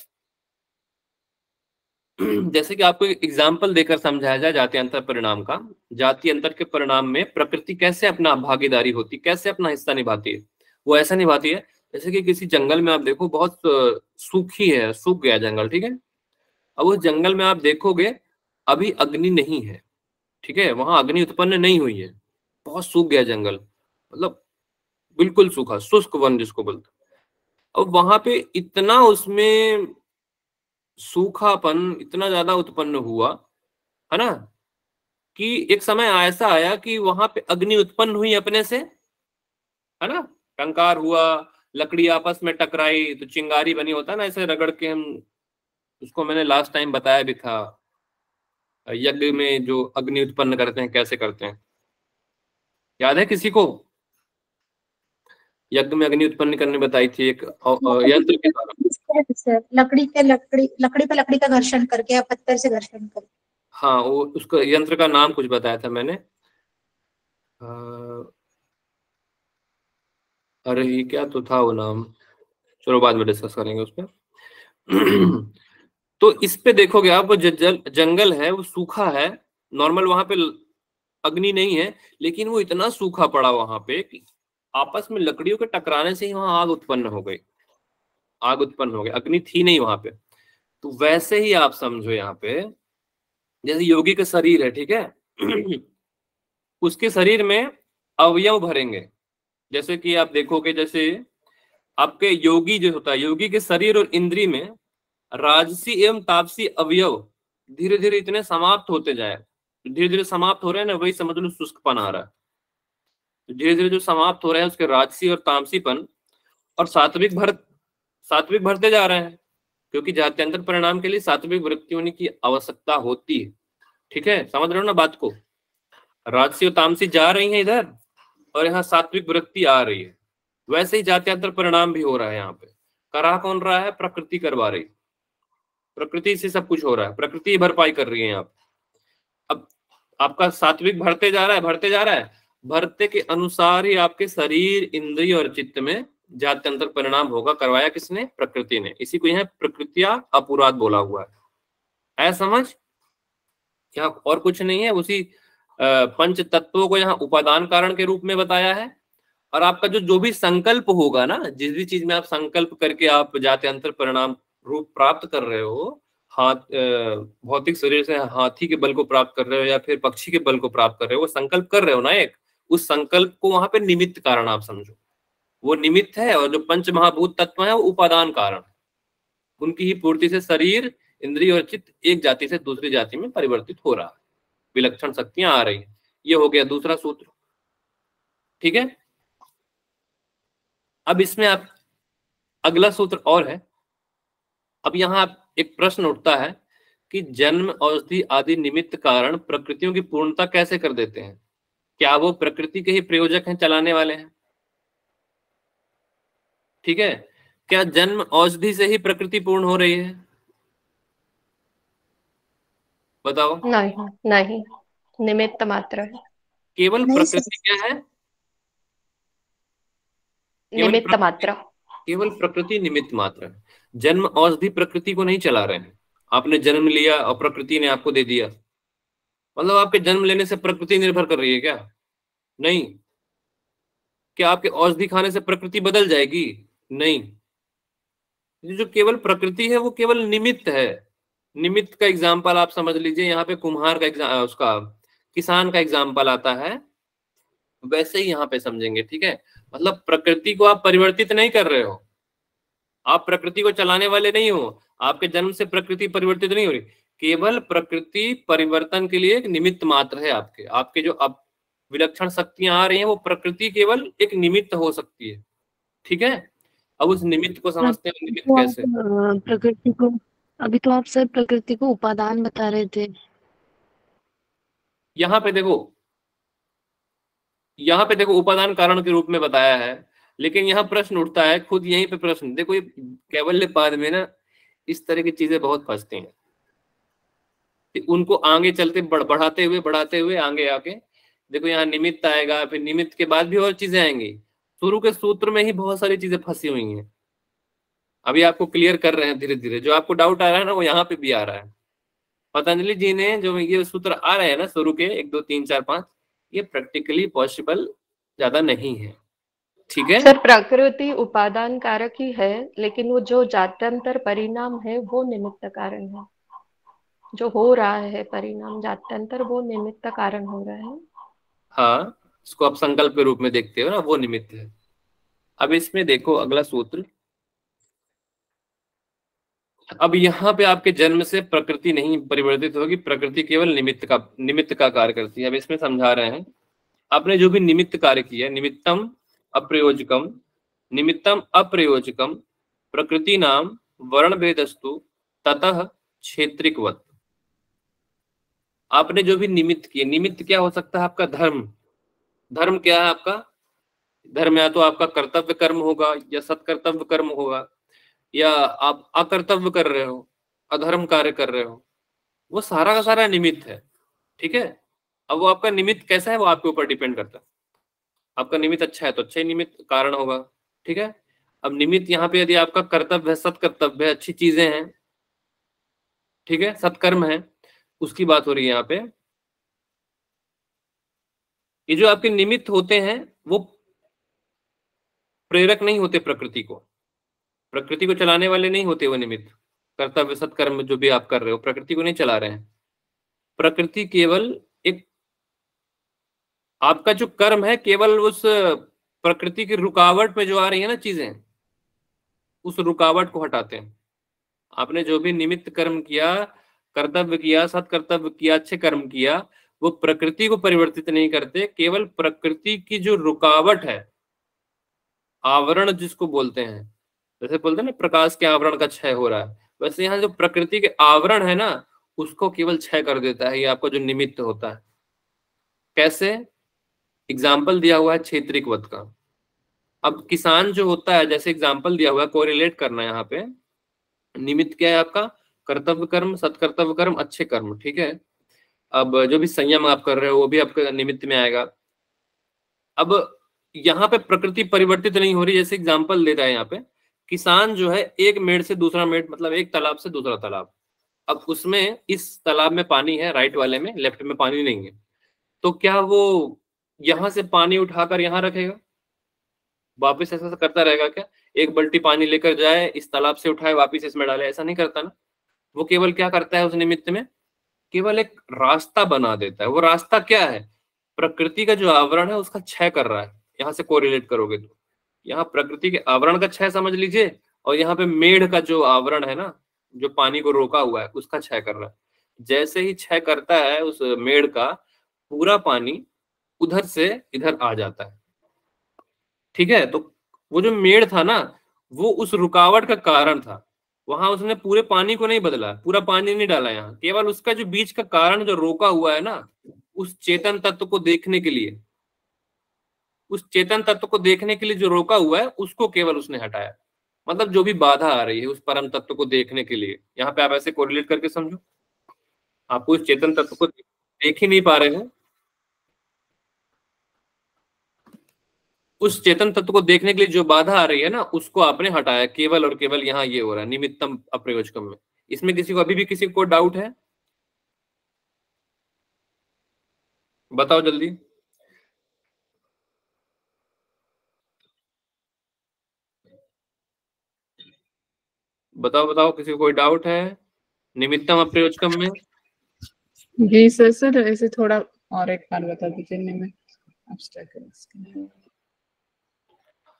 जैसे कि आपको एक एग्ज़ाम्पल देकर समझाया जाए जाति अंतर परिणाम का। जाति अंतर के परिणाम में प्रकृति कैसे अपना भागीदारी होती, कैसे अपना हिस्सा निभाती है? वो ऐसा निभाती है जैसे कि किसी जंगल में आप देखो, बहुत सूखी है, सूख गया जंगल, ठीक है? अब उस जंगल में आप देखोगे, अभी अग्नि नहीं है, ठीक है? वहाँ अग्नि उत्पन्न नहीं हुई है। बहुत सूख गया जंगल मतलब बिल्कुल सूखा, शुष्क वन जिसको बोलते अब वहाँ पे इतना उसमें सूखापन, इतना ज़्यादा उत्पन्न हुआ, है ना? कि एक समय ऐसा आया कि वहाँ पे अग्नि उत्पन्न हुई अपने से, है ना? टंकार हुआ, लकड़ी आपस में टकराई तो चिंगारी बनी, होता है ना, ऐसे रगड़ के हम उसको मैंने लास्ट टाइम बताया भी था। यज्ञ में जो अग्नि उत्पन्न करते हैं कैसे करते हैं? याद है किसी को? यज्ञ में अग्नि उत्पन्न करने बताई थी एक यंत्र के द्वारा लकड़ी के लकड़ी लकड़ी पे लकड़ी का घर्षण करके या पत्थर से घर्षण करके हाँ वो उसका यंत्र का नाम कुछ बताया था मैंने। अरे ये क्या तो था वो नाम? चलो बाद में डिस्कस करेंगे उस पर तो इस पे देखोगे आप, वो जंगल है, वो सूखा है, नॉर्मल वहाँ पे अग्नि नहीं है, लेकिन वो इतना सूखा पड़ा वहाँ पे कि आपस में लकड़ियों के टकराने से ही वहाँ आग उत्पन्न हो गई। आग उत्पन्न हो गई, अग्नि थी नहीं वहाँ पे। तो वैसे ही आप समझो यहाँ पे, जैसे योगी का शरीर है, ठीक है? उसके शरीर में अवयव भरेंगे। जैसे कि आप देखोगे, जैसे आपके योगी जो होता है, योगी के शरीर और इंद्री में राजसी एवं तापसी अवयव धीरे धीरे इतने समाप्त होते जाए। धीरे धीरे समाप्त हो रहे हैं ना, वही समझ लो शुष्कपन आ रहा है। धीरे धीरे जो समाप्त हो रहे हैं उसके राजसी और तामसीपन, और सात्विक भर सात्विक भरते जा रहे हैं, क्योंकि जात्यंतर परिणाम के लिए सात्विक वृत्ति होने की आवश्यकता होती है। ठीक है? समझ रहे हो ना बात को? राजसी और तामसी जा रही है इधर, और यहाँ सात्विक वृत्ति आ रही है। वैसे ही जात्यांतर परिणाम भी हो रहा है यहाँ पे। करा कौन रहा है? प्रकृति करवा रही। प्रकृति से सब कुछ हो रहा है। प्रकृति भरपाई कर रही है यहाँ अब आपका सात्विक भरते जा रहा है, भरते जा रहा है। भरते के अनुसार ही आपके शरीर, इंद्रिय और चित्त में जात्यंतर परिणाम होगा। करवाया किसने? प्रकृति ने। इसी को यहाँ प्रकृतिया अपुराध बोला हुआ है। है समझ? यहाँ और कुछ नहीं है। उसी पंच तत्वों को यहाँ उपादान कारण के रूप में बताया है। और आपका जो जो भी संकल्प होगा ना, जिस भी चीज़ में आप संकल्प करके आप जाते अंतर परिणाम रूप प्राप्त कर रहे हो, हाथ भौतिक शरीर से हाथी के बल को प्राप्त कर रहे हो या फिर पक्षी के बल को प्राप्त कर रहे हो, वो संकल्प कर रहे हो ना एक? उस संकल्प को वहाँ पे निमित्त कारण आप समझो। वो निमित्त है और जो पंच महाभूत तत्व है, वो उपादान कारण उनकी ही पूर्ति से शरीर, इंद्रिय और चित्त एक जाति से दूसरी जाति में परिवर्तित हो रहा है। विलक्षण शक्तियाँ आ रही है। ये हो गया दूसरा सूत्र। ठीक है? अब इसमें आप, अगला सूत्र और है। अब यहाँ एक प्रश्न उठता है कि जन्म औषधि आदि निमित्त कारण प्रकृतियों की पूर्णता कैसे कर देते हैं? क्या वो प्रकृति के ही प्रयोजक हैं चलाने वाले हैं? ठीक है? क्या जन्म औषधि से ही प्रकृति पूर्ण हो रही है? बताओ। नहीं नहीं निमित्त मात्र है। केवल प्रकृति क्या है? निमित्त मात्र। केवल प्रकृति निमित्त मात्र है। जन्म औषधि प्रकृति को नहीं चला रहे हैं। आपने जन्म लिया और प्रकृति ने आपको दे दिया। मतलब आपके जन्म लेने से प्रकृति निर्भर कर रही है क्या? नहीं। क्या आपके औषधि खाने से प्रकृति बदल जाएगी? नहीं। जो केवल प्रकृति है, वो केवल निमित्त है। निमित्त का एग्ज़ाम्पल आप समझ लीजिए। यहाँ पे कुम्हार का एग्ज़ाम उसका, किसान का एग्ज़ाम्पल आता है। वैसे ही यहाँ पे समझेंगे, ठीक है? मतलब प्रकृति को आप परिवर्तित नहीं कर रहे हो। आप प्रकृति को चलाने वाले नहीं हो। आपके जन्म से प्रकृति परिवर्तित नहीं हो रही। केवल प्रकृति परिवर्तन के लिए एक निमित्त मात्र है आपके। आपके जो अब विलक्षण शक्तियाँ आ रही हैं वो प्रकृति केवल एक निमित्त हो सकती है। ठीक है? अब उस निमित्त को समझते हैं निमित्त तो कैसे? प्रकृति को अभी तो आप सर प्रकृति को उपादान बता रहे थे। यहाँ पे देखो यहाँ पे देखो उपादान कारण के रूप में बताया है लेकिन यहाँ प्रश्न उठता है खुद यहीं पे प्रश्न देखो ये कैवल्य पाद में ना इस तरह की चीज़ें बहुत फंसती हैं। उनको आगे चलते बढ़, बढ़ाते हुए बढ़ाते हुए आगे आके देखो यहाँ निमित्त आएगा फिर निमित्त के बाद भी और चीज़ें आएँगी। शुरू के सूत्र में ही बहुत सारी चीज़ें फंसी हुई हैं। अभी आपको क्लियर कर रहे हैं धीरे धीरे जो आपको डाउट आ रहा है ना वो यहाँ पे भी आ रहा है। पतंजलि जी ने जो ये सूत्र आ रहे हैं ना शुरू के एक दो तीन चार पाँच ये प्रैक्टिकली पॉसिबल ज़्यादा नहीं है। ठीक है? सर प्रकृति उपादान कारक ही है लेकिन वो जो जात्यंतर परिणाम है वो निमित्त कारण है। जो हो रहा है परिणाम जात्यंतर वो निमित्त कारण हो रहा है। हाँ इसको आप संकल्प के रूप में देखते हो ना वो निमित्त है। अब इसमें देखो अगला सूत्र। अब यहाँ पे आपके जन्म से प्रकृति नहीं परिवर्तित होगी, प्रकृति केवल निमित्त का निमित्त का कार्य करती है। अब इसमें समझा रहे हैं। आपने जो भी निमित्त कार्य किया, निमित्तम अप्रयोजकम निमित्तम अप्रयोजकम, प्रकृति नाम वर्ण भेदस्तु ततः क्षेत्रिकवत। आपने जो भी निमित्त किए, निमित्त क्या हो सकता है आपका? धर्म। धर्म क्या है आपका? धर्म या तो आपका कर्तव्य कर्म होगा या सत्कर्तव्य कर्म होगा। या आप अकर्तव्य कर रहे हो, अधर्म कार्य कर रहे हो, वो सारा का सारा निमित्त है, ठीक है? अब वो आपका निमित्त कैसा है, वो आपके ऊपर डिपेंड करता है। आपका निमित्त अच्छा है तो अच्छा ही निमित्त कारण होगा, ठीक है? अब निमित्त यहाँ पे यदि आपका कर्तव्य है, सत्कर्तव्य है, अच्छी चीज़ें हैं, ठीक है? सत्कर्म है, उसकी बात हो रही है यहाँ पे। ये जो आपके निमित्त होते हैं, वो प्रेरक नहीं होते प्रकृति को। प्रकृति को चलाने वाले नहीं होते वो निमित्त। कर्तव्य, सत्कर्म जो भी आप कर रहे हो, प्रकृति को नहीं चला रहे हैं। प्रकृति केवल एक आपका जो कर्म है, केवल उस प्रकृति की रुकावट में जो आ रही है ना चीज़ें, उस रुकावट को हटाते हैं। आपने जो भी निमित्त कर्म किया, कर्तव्य किया, सत्कर्तव्य किया, अच्छे कर्म किया, वो प्रकृति को परिवर्तित नहीं करते, केवल प्रकृति की जो रुकावट है, आवरण जिसको बोलते हैं जैसे बोलते हैं ना, प्रकाश के आवरण का क्षय हो रहा है। वैसे यहाँ जो प्रकृति के आवरण है ना, उसको केवल क्षय कर देता है, ये आपका जो निमित्त होता है। कैसे? एग्ज़ाम्पल दिया हुआ है क्षेत्रिक वध का। अब किसान जो होता है, जैसे एग्ज़ाम्पल दिया हुआ है कोरिलेट करना यहाँ पे। निमित्त क्या है आपका? कर्तव्य कर्म, सत्कर्तव्य कर्म, अच्छे कर्म, ठीक है? अब जो भी संयम आप कर रहे हो, वो भी आपका निमित्त में आएगा। अब यहाँ पे प्रकृति परिवर्तित नहीं हो रही, जैसे एग्ज़ाम्पल दे रहा है यहाँ पे। किसान जो है, एक मेड़ से दूसरा मेड़ मतलब एक तालाब से दूसरा तालाब। अब उसमें, इस तालाब में पानी है, राइट वाले में, लेफ़्ट में पानी नहीं है। तो क्या वो यहाँ से पानी उठाकर यहाँ रखेगा? वापिस ऐसा करता रहेगा क्या? एक बल्टी पानी लेकर जाए, इस तालाब से उठाए, वापिस इसमें डाले, ऐसा नहीं करता ना। वो केवल क्या करता है उस निमित्त में? केवल एक रास्ता बना देता है। वो रास्ता क्या है? प्रकृति का जो आवरण है, उसका क्षय कर रहा है। यहाँ से कोरिलेट करोगे तो। यहाँ प्रकृति के आवरण का क्षय समझ लीजिए, और यहाँ पे मेढ़ का जो आवरण है ना, जो पानी को रोका हुआ है, उसका क्षय कर रहा है। जैसे ही क्षय करता है उस मेढ़ का, पूरा पानी उधर से इधर आ जाता है। ठीक है? तो वो जो मेड़ था ना, वो उस रुकावट का कारण था। वहाँ उसने पूरे पानी को नहीं बदला, पूरा पानी नहीं डाला यहाँ। केवल उसका जो बीच का कारण जो रोका हुआ है ना, उस चेतन तत्व को देखने के लिए। उस चेतन तत्व को देखने के लिए जो रोका हुआ है, उसको केवल उसने हटाया। मतलब जो भी बाधा आ रही है उस परम तत्व को देखने के लिए। यहाँ पे आप ऐसे कोरिलेट करके समझो। आपको उस चेतन तत्व को देख ही नहीं पा रहे हैं। उस चेतन तत्व को देखने के लिए जो बाधा आ रही है ना, उसको आपने हटाया। केवल और केवल यहाँ ये हो रहा है, निमित्तम अप्रयोजकम में। इसमें किसी को अभी भी किसी को डाउट है? बताओ जल्दी। बताओ बताओ किसी को कोई डाउट है? निमित्तम अप्रयोजकम में? जी सर सर ऐसे थोड़ा और एक बार बता दीजिए निमित्त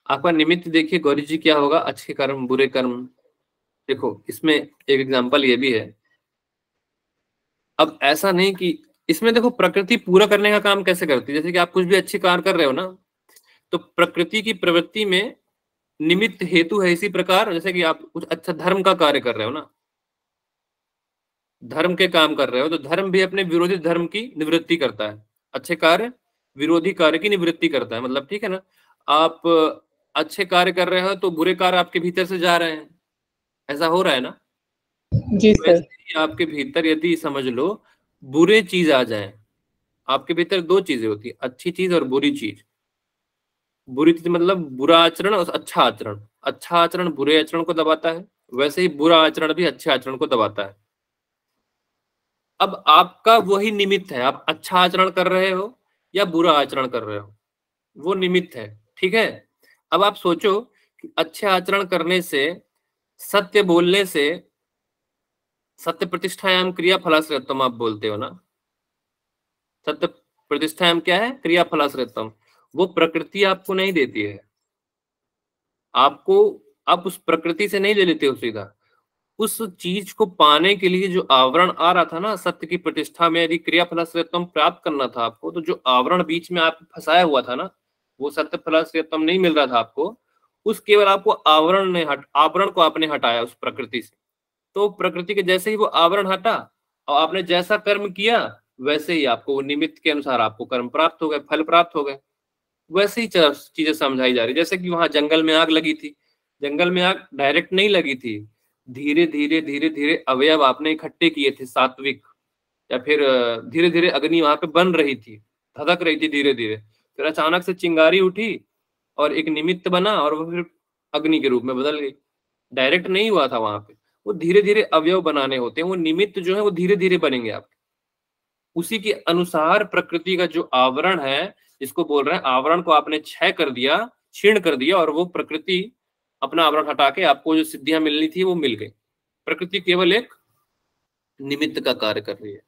आपका निमित्त देखिए गौरी जी क्या होगा? अच्छे कर्म बुरे कर्म। देखो इसमें एक एग्जांपल ये भी है। अब ऐसा नहीं कि इसमें देखो प्रकृति पूरा करने का काम कैसे करती है? जैसे कि आप कुछ भी अच्छी कार्य कर रहे हो ना तो प्रकृति की प्रवृत्ति में निमित्त हेतु है इसी प्रकार जैसे कि आप कुछ अच्छा धर्म का कार्य कर रहे हो ना। धर्म के काम कर रहे हो तो धर्म भी अपने विरोधी धर्म की निवृत्ति करता है। अच्छे कार्य विरोधी कार्य की निवृत्ति करता है मतलब ठीक है ना? आप अच्छे कार्य कर रहे हो तो बुरे कार्य आपके भीतर से जा रहे हैं। ऐसा हो रहा है ना? जी सर। वैसे ही आपके भीतर यदि समझ लो बुरे चीज़ आ जाए आपके भीतर दो चीज़ें होती है अच्छी चीज़ और बुरी चीज़। बुरी चीज़ मतलब बुरा आचरण और अच्छा आचरण। अच्छा आचरण बुरे आचरण को दबाता है, वैसे ही बुरा आचरण भी अच्छे आचरण को दबाता है। अब आपका वही निमित्त है, आप अच्छा आचरण कर रहे हो या बुरा आचरण कर रहे हो, वो निमित्त है, ठीक है? अब आप सोचो कि अच्छे आचरण करने से, सत्य बोलने से, सत्य प्रतिष्ठायाम क्रिया फलाश्रयत्म आप बोलते हो ना? सत्य प्रतिष्ठायाम क्या है? क्रिया फलाश्रयत्म वो प्रकृति आपको नहीं देती है। आपको, आप उस प्रकृति से नहीं ले लेते हो सीधा। उस चीज़ को पाने के लिए जो आवरण आ रहा था ना, सत्य की प्रतिष्ठा में यदि क्रिया फलाश्रयत्म प्राप्त करना था आपको तो जो आवरण बीच में आप फंसाया हुआ था ना, वो सत्य फलाश्रयत्म नहीं मिल रहा था आपको, उस केवल आपको आवरण ने हट, आवरण को आपने हटाया उस प्रकृति से। तो प्रकृति के जैसे ही वो आवरण हटा, और आपने जैसा कर्म किया, वैसे ही आपको निमित्त के अनुसार आपको कर्म प्राप्त हो गए, फल प्राप्त हो गए। वैसे ही चीज़ें समझाई जा रही जैसे कि वहाँ जंगल में आग लगी थी। जंगल में आग डायरेक्ट नहीं लगी थी। धीरे धीरे धीरे धीरे अवयव आपने इकट्ठे किए थे सात्विक, या फिर धीरे धीरे अग्नि वहाँ पे बन रही थी, धधक रही थी धीरे धीरे। फिर अचानक से चिंगारी उठी और एक निमित्त बना और वो फिर अग्नि के रूप में बदल गई। डायरेक्ट नहीं हुआ था वहाँ पे। वो धीरे धीरे अवयव बनाने होते हैं। वो निमित्त जो है वो धीरे धीरे बनेंगे आपके। उसी के अनुसार प्रकृति का जो आवरण है जिसको बोल रहे हैं आवरण को आपने क्षय कर दिया क्षीण कर दिया और वो प्रकृति अपना आवरण हटा के आपको जो सिद्धियाँ मिलनी थी वो मिल गई। प्रकृति केवल एक निमित्त का कार्य कर रही है।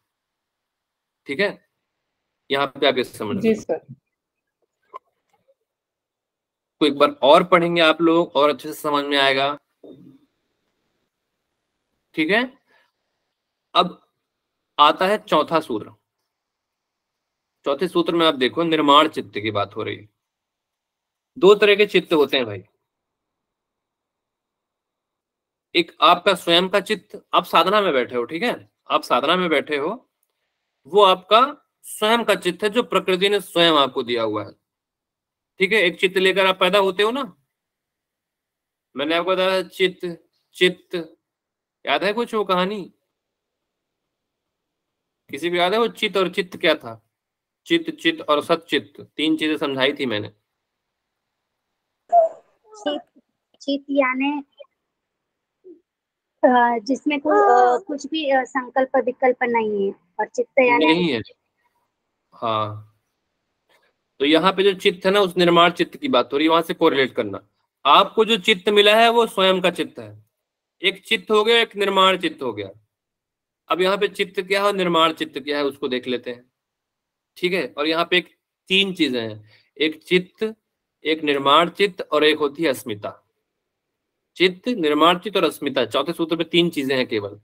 ठीक है? यहाँ पे आप समझ जी सर। तो एक बार और पढ़ेंगे आप लोग और अच्छे से समझ में आएगा। ठीक है? अब आता है चौथा सूत्र। चौथे सूत्र में आप देखो, निर्माण चित्त की बात हो रही है। दो तरह के चित्त होते हैं भाई। एक आपका स्वयं का चित्त, आप साधना में बैठे हो, ठीक है? आप साधना में बैठे हो, वो आपका स्वयं का चित्त है जो प्रकृति ने स्वयं आपको दिया हुआ है। ठीक है? एक चित्त लेकर आप पैदा होते हो ना? मैंने आपको बताया, चित्त चित्त, याद है कुछ वो कहानी? किसी को याद है वो चित्त और चित्त क्या था? चित्त चित्त और सचित्त। तीन चीज़ें समझाई थी मैंने। चित्त यानी जिसमें कुछ कुछ भी संकल्प विकल्प नहीं है। और चित्त यानी नहीं है। हाँ। तो यहाँ पे जो चित्त है ना उस निर्माण चित्त की बात हो रही है वहाँ से कोरिलेट करना। आपको जो चित्त मिला है वो स्वयं का चित्त है। एक चित्त हो गया एक निर्माण चित्त हो गया। अब यहाँ पे चित्त क्या है निर्माण चित्त क्या है उसको देख लेते हैं। ठीक है? और यहाँ पे एक तीन चीज़ें हैं। एक चित्त, एक निर्माण चित्त और एक होती है अस्मिता। चित्त, निर्माण चित्त और अस्मिता। चौथे सूत्र में तीन चीज़ें हैं केवल।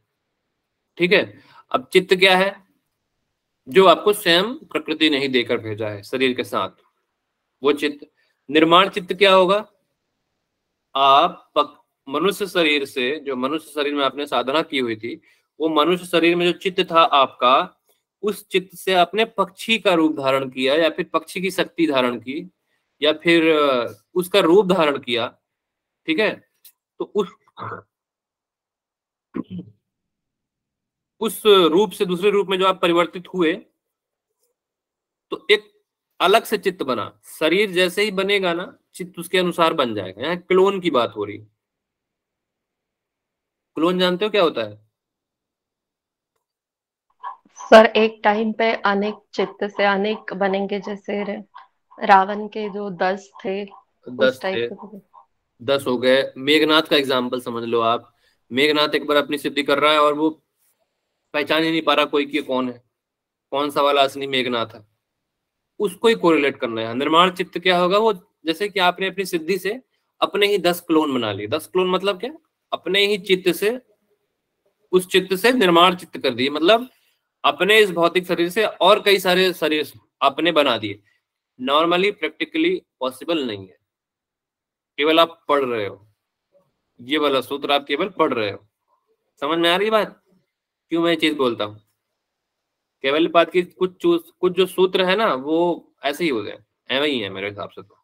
ठीक है? अब चित्त क्या है? जो आपको स्वयं प्रकृति नहीं देकर भेजा है, शरीर के साथ। वो चित्त। निर्माण चित्त क्या होगा? आप मनुष्य शरीर से, जो मनुष्य शरीर में आपने साधना की हुई थी, वो मनुष्य शरीर में जो चित्त था आपका उस चित्त से आपने पक्षी का रूप धारण किया या फिर पक्षी की शक्ति धारण की या फिर उसका रूप धारण किया, ठीक है? तो उस उस रूप से दूसरे रूप में जो आप परिवर्तित हुए तो एक अलग से चित्त बना। शरीर जैसे ही बनेगा ना, चित्त उसके अनुसार बन जाएगा। यहाँ क्लोन की बात हो रही। क्लोन जानते हो क्या होता है? सर एक टाइम पे अनेक चित्त से अनेक बनेंगे जैसे रावण के जो दस थे दस टाइप दस हो गए। मेघनाथ का एग्ज़ाम्पल समझ लो आप। मेघनाथ एक बार अपनी सिद्धि कर रहा है और वो पहचान ही नहीं पा रहा कोई कि कौन है। कौन सा वाला असली मेघनाथ है। उसको ही कोरिलेट करना है। निर्माण चित्त क्या होगा? वो जैसे कि आपने अपनी सिद्धि से अपने ही दस क्लोन बना लिए। दस क्लोन मतलब क्या? अपने ही चित्त से उस चित्त से निर्माण चित्त कर दिए। मतलब अपने इस भौतिक शरीर से और कई सारे शरीर अपने बना दिए। नॉर्मली प्रैक्टिकली पॉसिबल नहीं है। केवल आप पढ़ रहे हो। ये वाला सूत्र आप केवल पढ़ रहे हो। समझ में आ रही बात? क्यों मैं चीज़ बोलता हूँ? केवल बात की कुछ कुछ जो सूत्र है ना, वो ऐसे ही हो गए। ही है मेरे हिसाब से तो।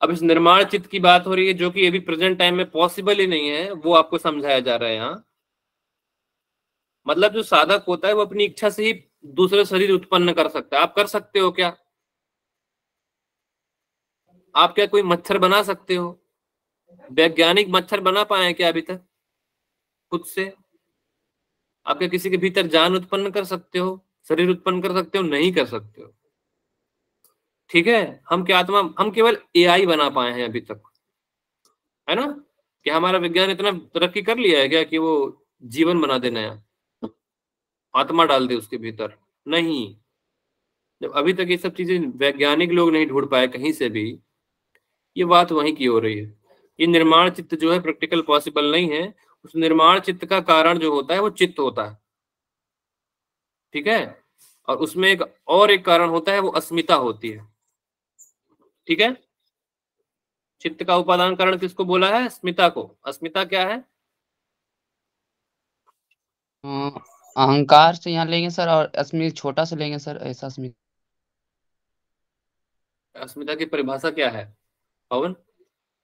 अब इस निर्माण चित्त की बात हो रही है, जो कि अभी प्रेजेंट टाइम में पॉसिबल ही नहीं है, वो आपको समझाया जा रहा है यहाँ। मतलब जो साधक होता है वो अपनी इच्छा से ही दूसरे शरीर उत्पन्न कर सकता है। आप कर सकते हो क्या? आप क्या कोई मच्छर बना सकते हो? वैज्ञानिक मच्छर बना पाए क्या अभी तक? खुद से? आप क्या किसी के भीतर जान उत्पन्न कर सकते हो? शरीर उत्पन्न कर सकते हो? नहीं कर सकते हो। ठीक है? हम क्या आत्मा, हम केवल एआई बना पाए हैं अभी तक। है ना? कि हमारा विज्ञान इतना तरक्की कर लिया है क्या कि वो जीवन बना दे नया? आत्मा डाल दे उसके भीतर। नहीं। जब अभी तक ये सब चीज़ें वैज्ञानिक लोग नहीं ढूंढ पाए कहीं से भी, ये बात वहीं की हो रही है। ये निर्माण चित्त जो है प्रैक्टिकल पॉसिबल नहीं है। उस निर्माण चित्त का कारण जो होता है, वो चित्त होता है। ठीक है? और उसमें एक और एक कारण होता है, वो अस्मिता होती है। ठीक है? चित्त का उपादान कारण किसको बोला है? अस्मिता को। अस्मिता क्या है? अहंकार से यहाँ लेंगे सर और अस्मित छोटा से लेंगे सर ऐसा अस्मित अस्मिता की परिभाषा क्या है? पवन?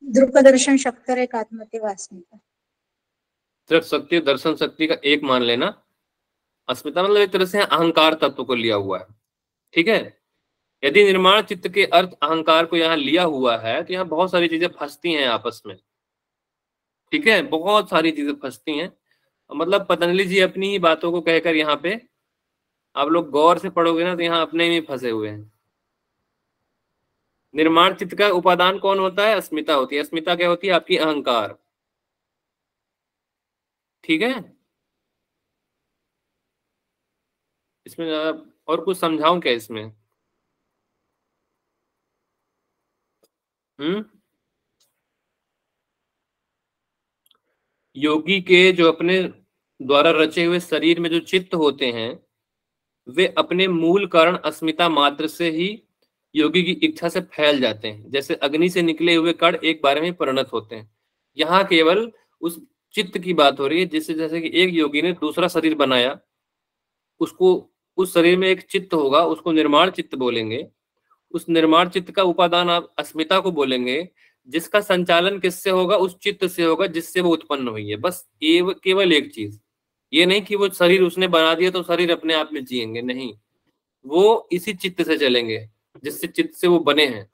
ध्रुव दर्शन शक्कर एक सिर्फ़ शक्ति दर्शन शक्ति का एक मान लेना। अस्मिता मतलब एक तरह से अहंकार तत्व को लिया हुआ है। ठीक है? यदि निर्माण चित्त के अर्थ अहंकार को यहाँ लिया हुआ है तो यहाँ बहुत सारी चीज़ें फंसती हैं आपस में। ठीक है? बहुत सारी चीज़ें फंसती हैं। मतलब पतंजलि जी अपनी ही बातों को कहकर यहाँ पे आप लोग गौर से पढ़ोगे ना तो यहाँ अपने में फंसे हुए हैं। निर्माण चित्त का उपादान कौन होता है? अस्मिता होती है। अस्मिता क्या होती है? आपकी अहंकार। ठीक है? इसमें और कुछ समझाऊं क्या इसमें? हम्म? योगी के जो अपने द्वारा रचे हुए शरीर में जो चित्त होते हैं, वे अपने मूल कारण अस्मिता मात्र से ही योगी की इच्छा से फैल जाते हैं। जैसे अग्नि से निकले हुए कण एक बार में परिणत होते हैं। यहाँ केवल उस चित्त की बात हो रही है, जिससे जैसे कि एक योगी ने दूसरा शरीर बनाया, उसको, उस शरीर में एक चित्त होगा, उसको निर्माण चित्त बोलेंगे। उस निर्माण चित्त का उपादान आप अस्मिता को बोलेंगे जिसका संचालन किससे होगा? उस चित्त से होगा जिससे वो उत्पन्न हुई है। बस एव, केवल एक चीज़। ये नहीं कि वो शरीर उसने बना दिया तो शरीर अपने आप में जिएँगे। नहीं। वो इसी चित्त से चलेंगे जिससे चित्त से वो बने हैं।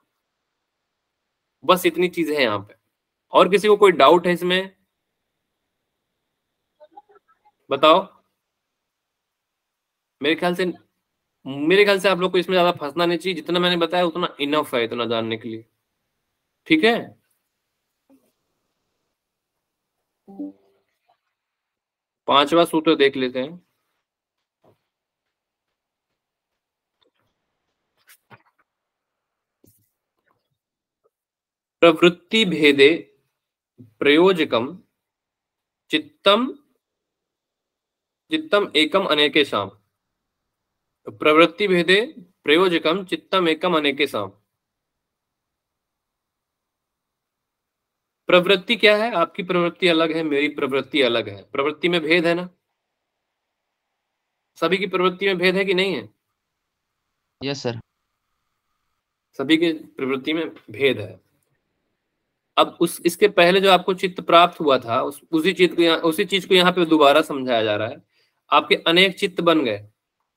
बस इतनी चीज़ है यहाँ पे। और किसी को कोई डाउट है इसमें? बताओ। मेरे ख्याल से मेरे ख्याल से आप लोग को इसमें ज़्यादा फंसना नहीं चाहिए। जितना मैंने बताया उतना इनफ है इतना जानने के लिए। ठीक है? पांचवा सूत्र देख लेते हैं। प्रवृत्ति भेदे प्रयोजकम चित्तम चित्तम एकम अनेके शाम प्रवृत्ति भेदे प्रयोजकम चित्तम एकम अनेके शाम प्रवृत्ति क्या है? आपकी प्रवृत्ति अलग है मेरी प्रवृत्ति अलग है। प्रवृत्ति में भेद है ना? सभी की प्रवृत्ति में भेद है कि नहीं है? यस सर सभी की प्रवृत्ति में भेद है। अब उस इसके पहले जो आपको चित्त प्राप्त हुआ था उस उसी चित्त को उसी चीज़ को यहाँ पे दोबारा समझाया जा रहा है। आपके अनेक चित्त बन गए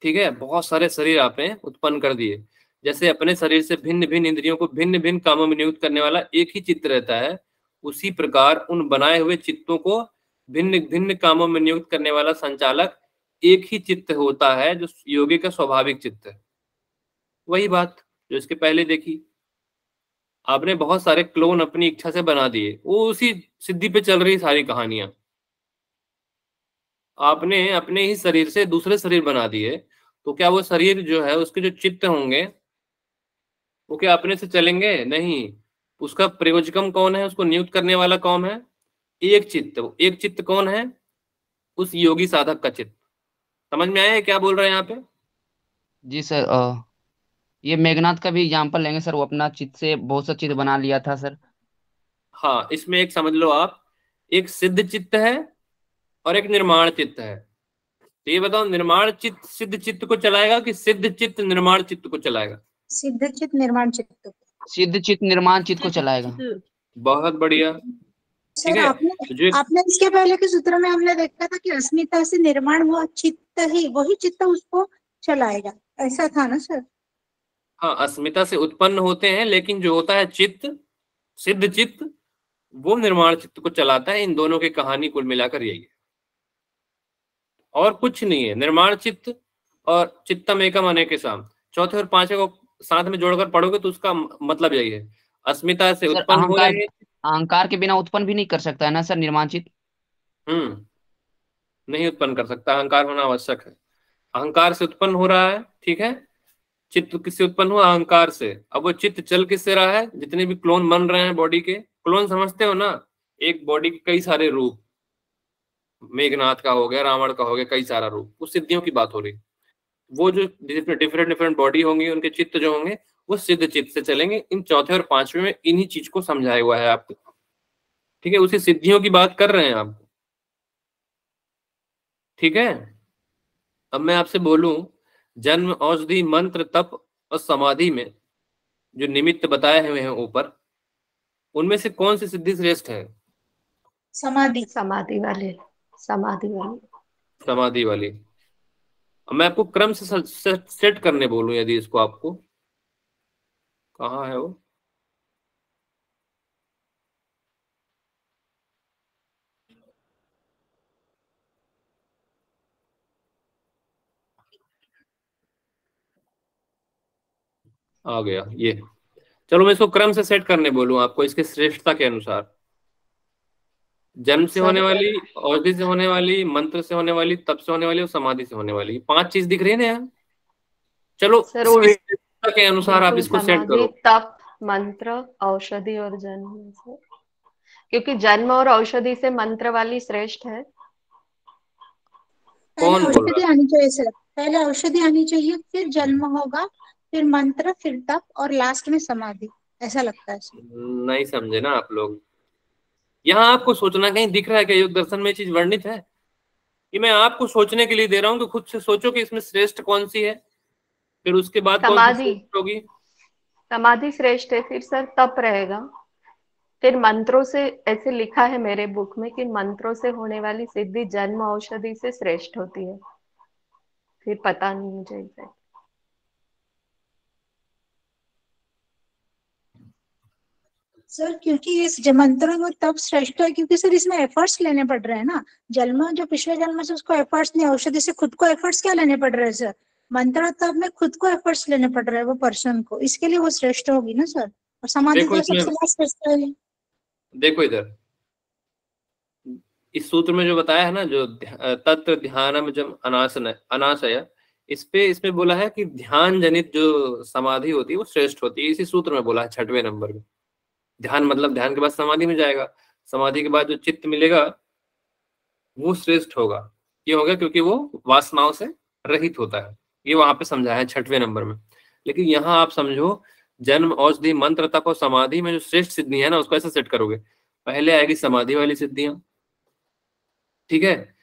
ठीक है? बहुत सारे शरीर आपने उत्पन्न कर दिए। जैसे अपने शरीर से भिन्न भिन्न इंद्रियों को भिन्न भिन्न कामों में नियुक्त करने वाला एक ही चित्त रहता है उसी प्रकार उन बनाए हुए चित्तों को भिन्न भिन्न कामों में नियुक्त करने वाला संचालक एक ही चित्त होता है, जो योगी का स्वाभाविक चित्त है। वही बात जो इसके पहले देखी। आपने बहुत सारे क्लोन अपनी इच्छा से बना दिए। वो उसी सिद्धि पे चल रही सारी कहानियाँ। आपने अपने ही शरीर से दूसरे शरीर बना दिए तो क्या वो शरीर जो है, उसके जो चित्त होंगे, वो क्या अपने से चलेंगे? नहीं। उसका प्रयोजकम कौन है? उसको नियुक्त करने वाला कौन है? एक चित्त। एक चित्त कौन है? उस योगी साधक का चित्त। समझ में आया क्या बोल रहे हैं यहाँ पे? जी सर अ, ये मेघनाथ का भी एग्ज़ाम्पल लेंगे सर। वो अपना चित्त से बहुत सा चित्त बना लिया था सर। हाँ इसमें एक समझ लो आप। एक सिद्ध चित्त है और एक निर्माण चित्त है। तो ये बताओ निर्माण चित्त सिद्ध चित्त को चलाएगा कि सिद्ध चित्त निर्माण चित्त को चलाएगा? सिद्ध चित्त निर्माण चित्त सिद्ध चित्त निर्माण चित्त को चलाएगा। बहुत बढ़िया। ठीक सर है आपने आपने इसके पहले के सूत्र में हमने देखा था कि अस्मिता से निर्माण हुआ चित्त ही वही चित्त उसको चलाएगा। ऐसा था ना सर? हाँ अस्मिता से उत्पन्न होते हैं लेकिन जो होता है चित्त सिद्ध चित्त वो निर्माण चित्त को चलाता है। इन दोनों की कहानी कुल मिलाकर यही है। और कुछ नहीं है। निर्माण चित्त और चित्तम एकम अनेक साम चौथे और पांचवे को साथ में जोड़कर पढ़ोगे तो उसका मतलब यही है। अस्मिता से उत्पन्न हो अहंकार- रहे अहंकार के बिना उत्पन्न भी नहीं कर सकता है ना सर निर्माण चित्त हम्म नहीं उत्पन्न कर सकता। अहंकार होना आवश्यक है। अहंकार से उत्पन्न हो रहा है ठीक है? चित्त किससे उत्पन्न हुआ? अहंकार से। अब वो चित्त चल किससे रहा है? जितने भी क्लोन बन रहे हैं बॉडी के। क्लोन समझते हो ना? एक बॉडी के कई सारे रूप। मेघनाथ का हो गया रावण का हो गया कई सारा रूप। उस सिद्धियों की बात हो रही। वो जो डिफरेंट डिफरेंट बॉडी होंगी उनके चित्त जो होंगे वो सिद्ध चित्त से चलेंगे। इन चौथे और पांचवे में इन्हीं चीज़ को समझाया हुआ है आपको। ठीक है? उसी सिद्धियों की बात कर रहे हैं आप। ठीक है? अब मैं आपसे बोलूँ जन्म औषधि मंत्र तप और समाधि में जो निमित्त बताए हुए हैं ऊपर उनमें से कौन सी सिद्धि श्रेष्ठ है? समाधि। समाधि वाले। समाधि वाले। समाधि वाली। मैं आपको क्रम से, सेट करने बोलूँ यदि इसको आपको। कहाँ है वो? आ गया, ये। चलो मैं इसको क्रम से सेट करने बोलूँ आपको, इसके श्रेष्ठता के अनुसार। जन्म से होने वाली औषधि से होने वाली मंत्र से होने वाली तप से होने वाली और समाधि से होने वाली। पाँच चीज़ दिख रही है ना यार? चलो के अनुसार आप इसको सेट करो। तप मंत्र औषधि और जन्म से क्योंकि जन्म और औषधि से मंत्र वाली श्रेष्ठ है। कौन औषधि आनी चाहिए सर। पहले औषधि आनी चाहिए फिर जन्म होगा फिर मंत्र फिर तप और लास्ट में समाधि। ऐसा लगता है नहीं समझे ना आप लोग। यहाँ आपको सोचना कहीं दिख रहा है कि योग दर्शन में चीज़ वर्णित है? ये मैं आपको सोचने के लिए दे रहा हूँ कि खुद से सोचो कि इसमें श्रेष्ठ कौन सी है फिर उसके बाद समाधि। होगी? समाधि श्रेष्ठ है फिर सर तप रहेगा। फिर मंत्रों से ऐसे लिखा है मेरे बुक में कि मंत्रों से होने वाली सिद्धि जन्म औषधि से श्रेष्ठ होती है। फिर पता नहीं मुझे। सर क्योंकि इस मंत्रों में तब श्रेष्ठ है क्योंकि सर इसमें एफर्ट्स लेने पड़ रहे हैं ना। जन्म जो पिछले जन्म से उसको एफर्ट्स नहीं औषधि से खुद को एफर्ट्स क्या लेने पड़ रहे हैं सर? मंत्र और तप में खुद को एफर्ट्स लेने पड़ रहे हैं वो पर्सन को। इसके लिए वो श्रेष्ठ होगी ना सर? और समाधि देखो तो सबसे श्रेष्ठ है। देखो इधर। इस सूत्र में जो बताया है ना जो तत्र ध्यानम अनासन अनाशय इस पे इसमें बोला है कि ध्यान जनित जो समाधि होती है वो श्रेष्ठ होती है। इसी सूत्र में बोला है छठवें नंबर में। ध्यान मतलब ध्यान के बाद समाधि में जाएगा। समाधि के बाद जो चित्त मिलेगा, वो श्रेष्ठ होगा। ये होगा क्योंकि वो वासनाओं से रहित होता है। ये वहाँ पे समझाया है छठवें नंबर में। लेकिन यहाँ आप समझो, जन्म, औषधि, मंत्र तप और समाधि में जो श्रेष्ठ सिद्धि है ना, उसको ऐसे सेट करोगे। पहले आएगी समाधि वाली सिद्धियाँ। ठीक है?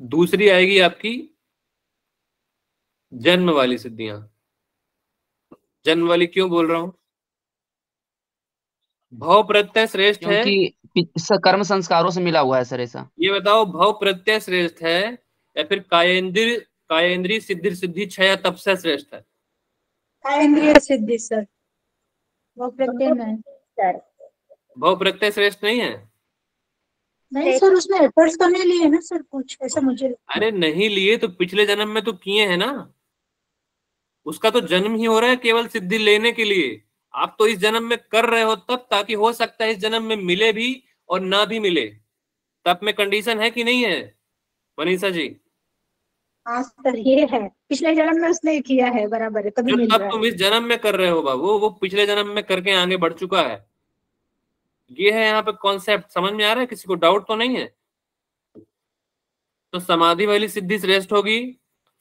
दूसरी आएगी आपकी जन्म वाली सिद्धियाँ। जन्म वाली क्यों बोल रहा हूँ? भव प्रत्यय श्रेष्ठ है कर्म संस्कारों से मिला हुआ है सर ऐसा। ये बताओ भव प्रत्यय श्रेष्ठ है या फिर कायेंद्र कायेंद्रीय सिद्धि सिद्धि क्षय तप से श्रेष्ठ है? इंद्रिय सिद्धि सर। वो प्रत्यय में। भव प्रत्यय श्रेष्ठ नहीं है? नहीं सर उसमें एफर्ट्स तो नहीं लिए ना सर कुछ ऐसा मुझे अरे नहीं लिए तो पिछले जन्म में तो किए हैं ना। उसका तो जन्म ही हो रहा है केवल सिद्धि लेने के लिए। आप तो इस जन्म में कर रहे हो तब ताकि हो सकता है इस जन्म में मिले भी और ना भी मिले। तब में कंडीशन है कि नहीं है मनीषा जी? हाँ सर ये है। पिछले जन्म में उसने किया है बराबर है तभी मिल तब रहा तुम इस जन्म में कर रहे हो बाबू वो पिछले जन्म में करके आगे बढ़ चुका है। ये है यहाँ पे कॉन्सेप्ट समझ में आ रहा है? किसी को डाउट तो नहीं है? तो समाधि वाली सिद्धि श्रेष्ठ होगी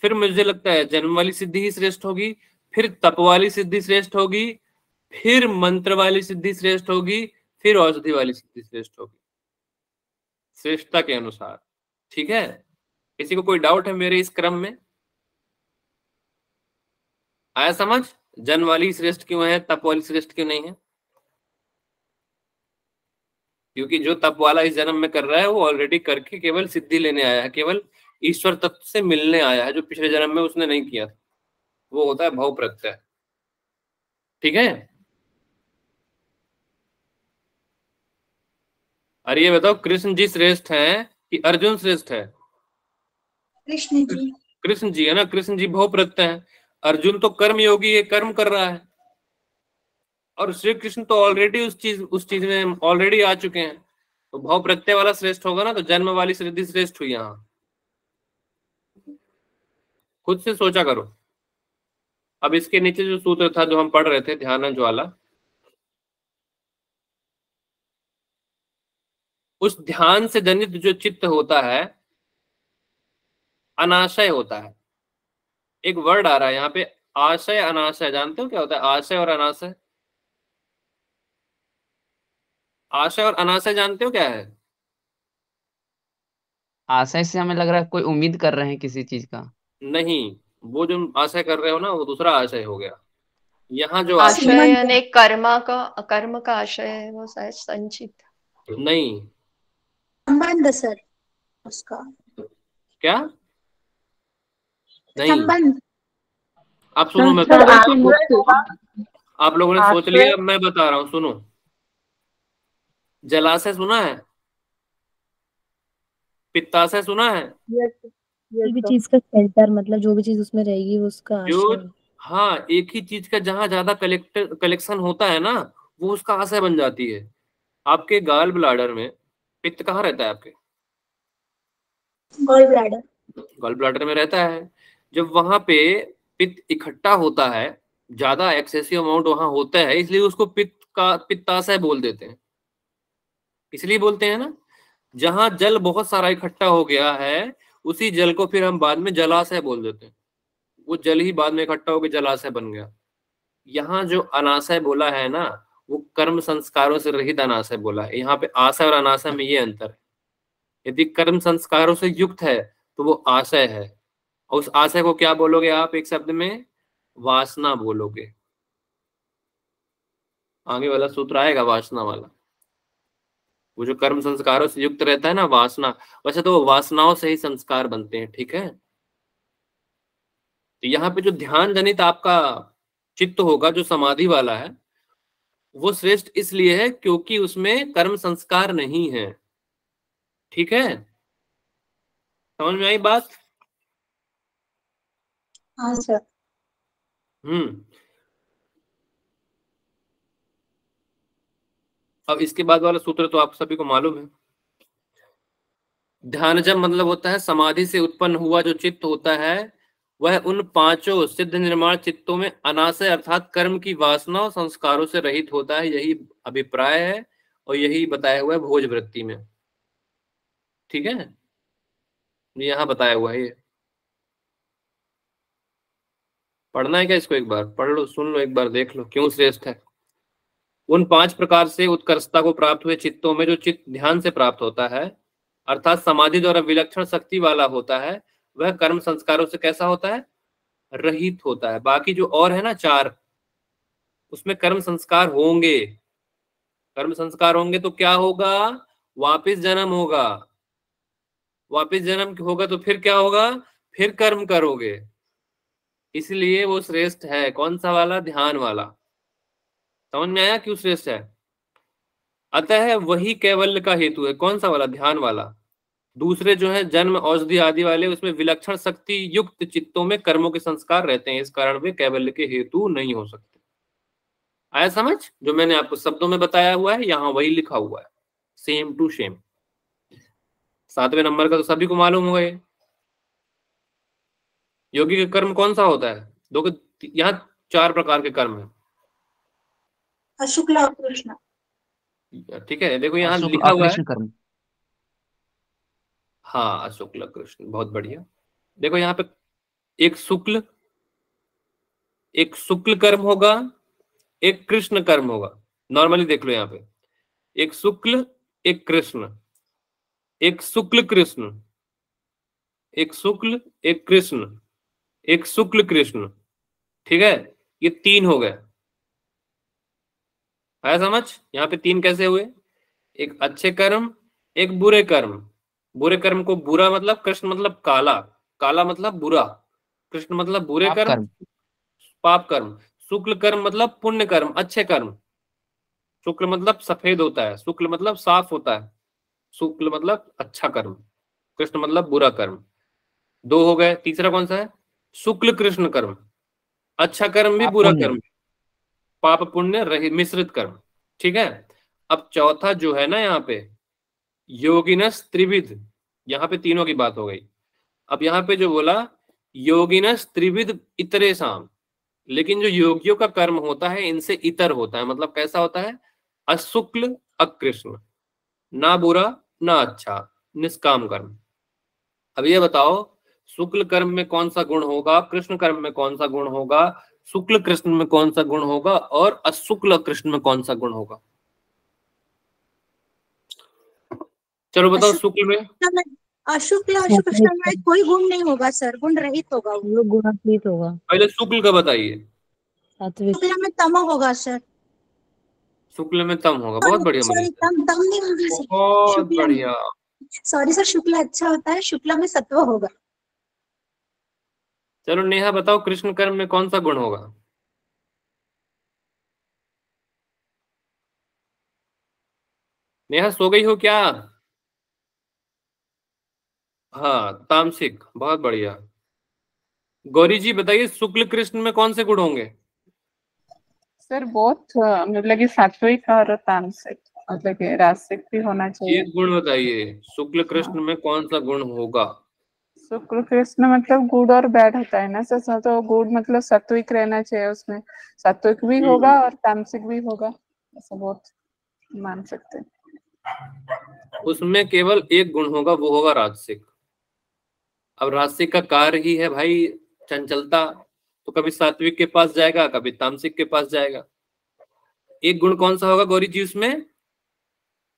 फिर मुझे लगता है जन्म वाली सिद्धि ही श्रेष्ठ होगी फिर तप वाली सिद्धि श्रेष्ठ होगी फिर मंत्र वाली सिद्धि श्रेष्ठ होगी, फिर औषधि वाली सिद्धि श्रेष्ठ होगी। श्रेष्ठता के अनुसार, ठीक है? किसी को कोई डाउट है मेरे इस क्रम में? आया समझ? जन वाली श्रेष्ठ क्यों है, तप वाली श्रेष्ठ क्यों नहीं है? क्योंकि जो तप वाला इस जन्म में कर रहा है, वो ऑलरेडी करके केवल सिद्धि लेने आया है, केवल ईश्वर तत्व से मिलने आया है, जो पिछले जन्म में उसने नहीं किया वो होता है भाव प्रत्यय ठीक है? अरे ये बताओ कृष्ण जी श्रेष्ठ है कि अर्जुन श्रेष्ठ है? कृष्ण जी। कृष्ण जी है ना? कृष्ण जी भाव प्रत्यय है। अर्जुन तो कर्म योगी है कर्म कर रहा है। और श्री कृष्ण तो ऑलरेडी उस चीज़ उस चीज़ में ऑलरेडी आ चुके हैं। तो भाव प्रत्यय वाला श्रेष्ठ होगा ना तो जन्म वाली सिद्धि श्रेष्ठ हुई यहाँ। खुद से सोचा करो। अब इसके नीचे जो सूत्र था जो हम पढ़ रहे थे ध्यान वाला उस ध्यान से जनित जो चित्त होता है अनाशय होता है। एक वर्ड आ रहा है यहाँ पे आशय अनाशय जानते हो क्या होता है? आशय और अनाशय। आशय और अनाशय जानते हो क्या है? आशय से हमें लग रहा है कोई उम्मीद कर रहे हैं किसी चीज़ का। नहीं वो जो आशय कर रहे हो ना वो दूसरा आशय हो गया। यहाँ जो आशय। यानी कर्म का कर्म का आशय है वो शायद संचित। नहीं संबंध सर उसका। क्या? नहीं। संबंध। आप सुनो मैं आप लोगों ने सोच लिया मैं बता रहा हूँ सुनो। जलाशय सुना है? पित्ताशय सुना है? कोई भी चीज़ का शेल्टर मतलब जो भी चीज़ उसमें रहेगी उसका जो हाँ एक ही चीज़ का जहाँ ज़्यादा कलेक्ट कलेक्शन होता है ना वो उसका आशय बन जाती है। आपके गाल ब्लाडर में पित्त कहाँ रहता है आपके? गॉल ब्लैडर गॉल ब्लाडर में रहता है। जब वहाँ पे पित्त इकट्ठा होता है ज़्यादा एक्सेसिव अमाउंट वहाँ होता है इसलिए उसको पित्त का पित्ताशय बोल देते हैं। इसलिए बोलते हैं ना जहाँ जल बहुत सारा इकट्ठा हो गया है उसी जल को फिर हम बाद में जलाशय बोल देते हैं। वो जल ही बाद में इकट्ठा होकर जलाशय बन गया। यहाँ जो अनाशय बोला है ना वो कर्म संस्कारों से रहित अनाशय बोला यहाँ पे आशय और अनाशय में ये अंतर है। यदि कर्म संस्कारों से युक्त है तो वो आशय है। और उस आशय को क्या बोलोगे आप एक शब्द में? वासना बोलोगे। आगे वाला सूत्र आएगा वासना वाला। वो जो कर्म संस्कारों से युक्त रहता है ना, वासना। वैसे तो वो वासनाओं से ही संस्कार बनते हैं, ठीक है? तो यहाँ पे जो ध्यान जनित आपका चित्त होगा, जो समाधि वाला है वो श्रेष्ठ इसलिए है क्योंकि उसमें कर्म संस्कार नहीं है। ठीक है? समझ में आई बात? हाँ सर। हम्म। अब इसके बाद वाला सूत्र तो आप सभी को मालूम है। ध्यान जब मतलब होता है समाधि से उत्पन्न हुआ जो चित्त होता है वह उन पाँचों सिद्ध निर्माण चित्तों में अनाशय अर्थात कर्म की वासना और संस्कारों से रहित होता है, यही अभिप्राय है और यही बताया हुआ है भोज वृत्ति में। ठीक है? यहाँ बताया हुआ है ये। पढ़ना है क्या इसको एक बार? पढ़ लो, सुन लो एक बार, देख लो, क्यों श्रेष्ठ है? उन पाँच प्रकार से उत्कर्षता को प्राप्त हुए चित्तों में जो चित्त ध्यान से प्राप्त होता है, अर्थात समाधि द्वारा विलक्षण शक्ति वाला होता है वह कर्म संस्कारों से कैसा होता है? रहित होता है। बाकी जो और है ना चार, उसमें कर्म संस्कार होंगे। कर्म संस्कार होंगे तो क्या होगा? वापिस जन्म होगा। वापिस जन्म होगा तो फिर क्या होगा? फिर कर्म करोगे। इसलिए वो श्रेष्ठ है। कौन सा वाला? ध्यान वाला। समझ में आया क्यों श्रेष्ठ है? अतः वही कैवल्य का हेतु है। कौन सा वाला? ध्यान वाला। दूसरे जो है जन्म औषधि आदि वाले उसमें विलक्षण शक्ति युक्त चित्तों में कर्मों के संस्कार रहते हैं। इस कारण वे कैबल्य के हेतु नहीं हो सकते। आया समझ? जो मैंने आपको शब्दों में बताया हुआ है यहाँ वही लिखा हुआ है। सेम टू सेम सातवें नंबर का तो सभी को मालूम हुआ है योगी का कर्म कौन सा होता है? दो यहाँ चार प्रकार के कर्म है। शुक्ला और कृष्ण। ठीक है देखो यहाँ लिखा हुआ है। कर्म। हाँ शुक्ल कृष्ण बहुत बढ़िया। देखो यहाँ पे एक शुक्ल एक शुक्ल कर्म होगा, एक कृष्ण कर्म होगा। नॉर्मली देख लो यहाँ पे। एक शुक्ल, एक कृष्ण। एक शुक्ल कृष्ण। एक शुक्ल, एक कृष्ण। एक शुक्ल कृष्ण। ठीक है? ये तीन हो गए। आया समझ? यहाँ पे तीन कैसे हुए? एक अच्छे कर्म, एक बुरे कर्म। बुरे कर्म को बुरा मतलब कृष्ण मतलब काला काला मतलब बुरा कृष्ण मतलब बुरे कर्म कर्म। पाप कर्म शुक्ल कर्म मतलब पुण्य कर्म अच्छे कर्म। शुक्ल मतलब सफ़ेद होता है शुक्ल मतलब साफ़ होता है शुक्ल मतलब अच्छा कर्म कृष्ण मतलब बुरा कर्म। दो हो गए तीसरा कौन सा है? शुक्ल कृष्ण कर्म अच्छा कर्म भी बुरा कर्म पाप पुण्य मिश्रित कर्म ठीक है? अब चौथा जो है ना यहाँ पे योगिनस त्रिविध। यहाँ पे तीनों की बात हो गई। अब यहाँ पे जो बोला, योगिनस त्रिविध इतरे शाम लेकिन जो योगियों का कर्म होता है, इनसे इतर होता है। मतलब कैसा होता है? अशुक्ल अकृष्ण। ना बुरा, ना अच्छा। निष्काम कर्म। अब ये बताओ, शुक्ल कर्म में कौन सा गुण होगा? कृष्ण कर्म में कौन सा गुण होगा? शुक्ल कृष्ण में कौन सा गुण होगा? और अशुक्ल कृष्ण में कौन सा गुण होगा? चलो बताओ शुक्ल में। और में कोई गुण नहीं होगा सर। गुण रहित होगा वो। वो गुणातीत होगा। पहले शुक्ल का बताइए। शुक्ल में तम होगा सर। शुक्ल में तम होगा बहुत बढ़िया तम तम नहीं होगा सर। बहुत बढ़िया। सॉरी सर शुक्ल अच्छा होता है शुक्ला में सत्व होगा। चलो नेहा बताओ कृष्ण कर्म में कौन सा गुण होगा? नेहा सो गई हो क्या? हाँ तामसिक बहुत बढ़िया। गौरी जी बताइए शुक्ल कृष्ण में कौन से गुण होंगे? सर बहुत मतलब कि सात्विक और तामसिक मतलब कि रासिक भी होना चाहिए। एक गुण बताइए शुक्ल कृष्ण में कौन सा गुण होगा? शुक्ल कृष्ण मतलब गुड और बैड होता है ना सर सर तो गुड मतलब सात्विक रहना चाहिए उसमें। सात्विक भी हम्म। होगा और तामसिक भी होगा ऐसा बहुत मान सकते हैं। उसमें केवल एक गुण होगा वो होगा राजसिक। अब राजसिक का कार्य ही है भाई चंचलता तो कभी सात्विक के पास जाएगा कभी तामसिक के पास जाएगा। एक गुण कौन सा होगा गौरी जी उसमें?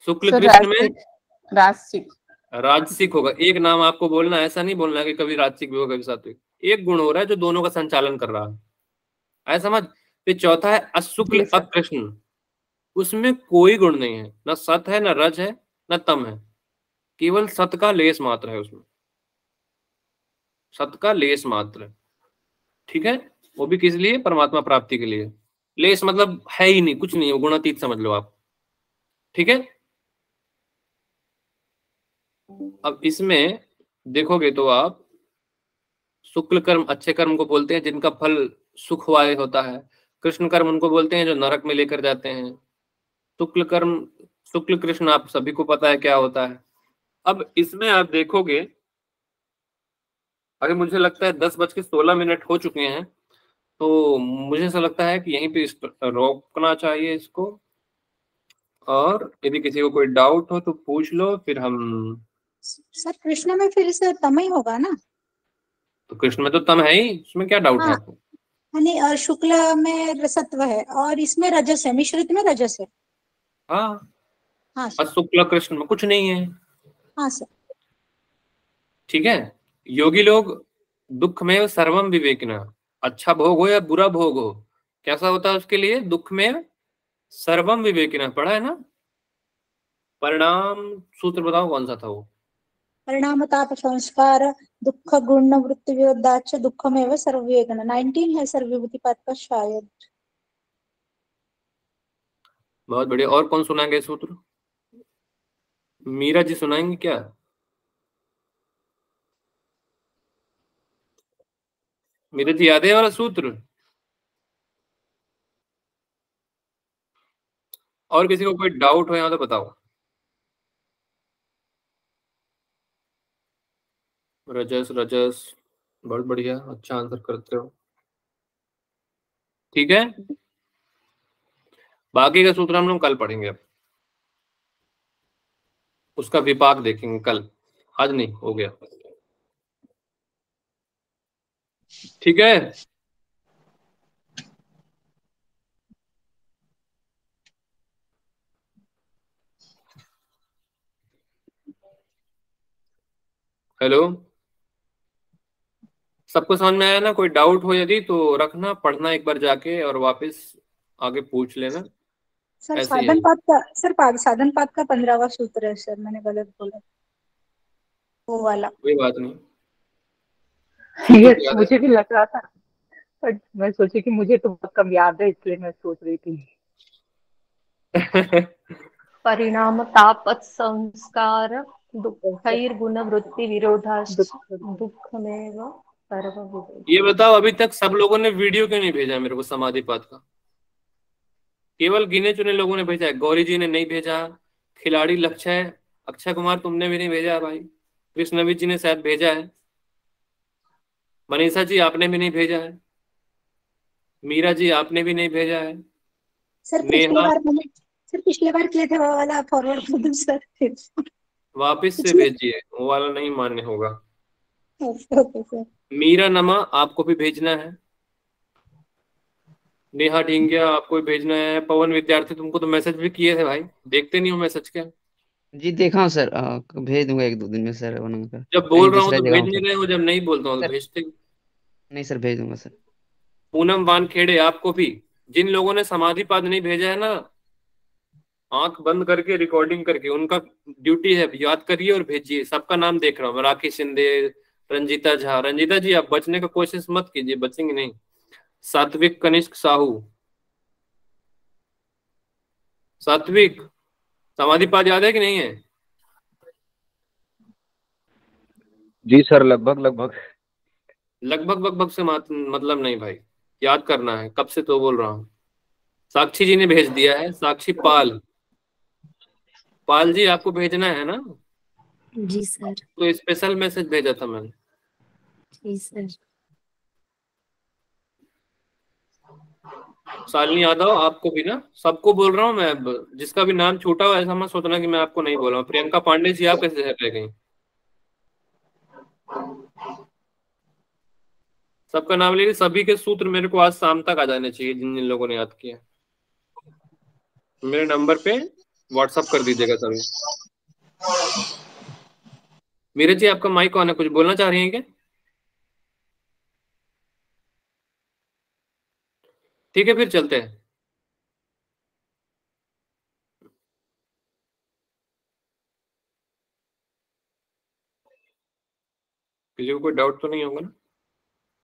शुक्ल कृष्ण में? रासिक राजसिक होगा। एक नाम आपको बोलना ऐसा नहीं बोलना कि कभी राजसिक भी होगा कभी सात्विक। एक गुण हो रहा है जो दोनों का संचालन कर रहा है। ऐसा समझ फिर चौथा है अशुक्ल अकृष्ण। उसमें कोई गुण नहीं है। ना सत है न रज है न तम है। केवल सत का लेस मात्र है उसमें। सत का लेस मात्र। ठीक है? वो भी किस लिए? परमात्मा प्राप्ति के लिए। लेस मतलब है ही नहीं, कुछ नहीं है गुणातीत समझ लो आप। ठीक है? अब इसमें देखोगे तो आप शुक्ल कर्म, अच्छे कर्म को बोलते हैं, जिनका फल सुख वाले होता है। कृष्ण कर्म उनको बोलते हैं, जो नरक में लेकर जाते हैं। शुक्ल कर्म, शुक्ल कृष्ण आप सभी को पता है क्या होता है। अब इसमें आप देखोगे अगर मुझे लगता है दस बज के सोलह मिनट हो चुके हैं तो मुझे ऐसा लगता है कि यहीं पे रोकना चाहिए इसको। और यदि किसी को कोई डाउट हो तो पूछ लो फिर हम सर कृष्ण में फिर से तम ही होगा ना? तो कृष्ण में तो तम है ही उसमें क्या डाउट है हाँ। आपको? यानी और शुक्ल में रसत्व है और इसमें रजस है मिश्रित में रजस है। हाँ। हाँ शुक्ल कृष्ण में कुछ नहीं है। हाँ सर। ठीक है? योगी लोग दुख में सर्वम विवेकना। अच्छा भोग हो या बुरा भोग हो कैसा होता है उसके लिए? दुख में सर्वम विवेकना। पढ़ा है ना? परिणाम सूत्र बताओ कौन सा था वो? परिणाम ताप संस्कार दुख गुण वृत्ति विरोधाच दुखमेव सर्ववेगन 19 है सर विभूति पाठ का शायद। बहुत बढ़िया। और कौन सुनाएँगे सूत्र? मीरा जी सुनाएँगे क्या? मीरा जी याद है वाला सूत्र। और किसी को कोई डाउट हो यहाँ तो बताओ। रजस रजस, बहुत बढ़िया अच्छा आंसर करते हो। ठीक है? बाकी का सूत्र हम लोग कल पढ़ेंगे। उसका विपाक देखेंगे कल। आज नहीं, हो गया। ठीक है? हेलो सबको समझ में आया ना? कोई डाउट हो यदि तो रखना पढ़ना एक बार जाके और वापस आगे पूछ लेना। सर। साधन पाद का सर पाद साधन पाद का पंद्रहवा सूत्र है सर मैंने गलत बोला। वो वाला। कोई बात नहीं। ये मुझे भी लग रहा था। बट मैं सोची कि मुझे तो बहुत कम याद है इसलिए मैं सोच रही थी। परिणाम तापत संस्कार दुःखैर्गुण वृत्ति विरोधाश्च दुःख- दुःखमेव ये बताओ अभी तक सब लोगों ने वीडियो क्यों नहीं भेजा मेरे को समाधि पाठ का? केवल गिने चुने लोगों ने भेजा है। गौरी जी ने नहीं भेजा। खिलाड़ी लक्ष्य है। अक्षय कुमार तुमने भी नहीं भेजा भाई। कृष्णवीर जी ने शायद भेजा है। मनीषा जी आपने भी नहीं भेजा है। मीरा जी आपने भी नहीं भेजा है। सर पिछली नेहा- बार मैंने सर पिछली बार किए थे वो वाला फॉरवर्ड कर दूँ सर। वापस से भेजिए वो वाला नहीं मान्य होगा। Okay okay sir. मीरा नमा आपको भी भेजना है। नेहा ढींगिया आपको भी भेजना है। पवन विद्यार्थी तुमको तो मैसेज भी किए थे भाई। देखते नहीं हो मैसेज क्या? जी देखा हूँ सर। अ, भेज दूँगा एक दो दिन में सर बनाकर जब बोल रहा हूँ तो भेज नहीं रहे हो जब नहीं बोलता हूँ तो भेजते नहीं। सर भेज दूँगा सर। पूनम वानखेड़े आपको भी। जिन लोगों ने समाधि पाद नहीं भेजा है ना आँख बंद करके रिकॉर्डिंग करके उनका ड्यूटी है याद करिए और भेजिए। सबका नाम देख रहा हूँ। राखी शिंदे रंजीता झा। रंजीता जी आप बचने का कोशिश मत कीजिए बचेंगे नहीं। सात्विक कनिष्क साहू। सात्विक। समाधि पाद याद है कि नहीं है? जी सर लगभग लगभग। लगभग लगभग से मात- मतलब नहीं भाई। याद करना है कब से तो बोल रहा हूँ। साक्षी जी ने भेज दिया है साक्षी पाल। पाल जी आपको भेजना है ना? जी सर। तो स्पेशल मैसेज भेजा था मैंने। जी सर। शालिनी यादव, आपको भी ना? सबको बोल रहा हूँ मैं जिसका भी नाम छूटा हो, ऐसा मत सोचना कि मैं आपको नहीं बोल रहा हूँ। प्रियंका पांडे जी, आप कैसे रह गई? सबका नाम ले सभी के सूत्र मेरे को आज शाम तक आ जाने चाहिए, जिन जिन लोगों ने याद किया। मेरे नंबर पे व्हाट्सअप कर दीजिएगा सभी। मीरज जी, आपका माइक ऑन है, कुछ बोलना चाह रही हैं क्या? ठीक है फिर चलते हैं। किसी को कोई डाउट तो नहीं होगा ना?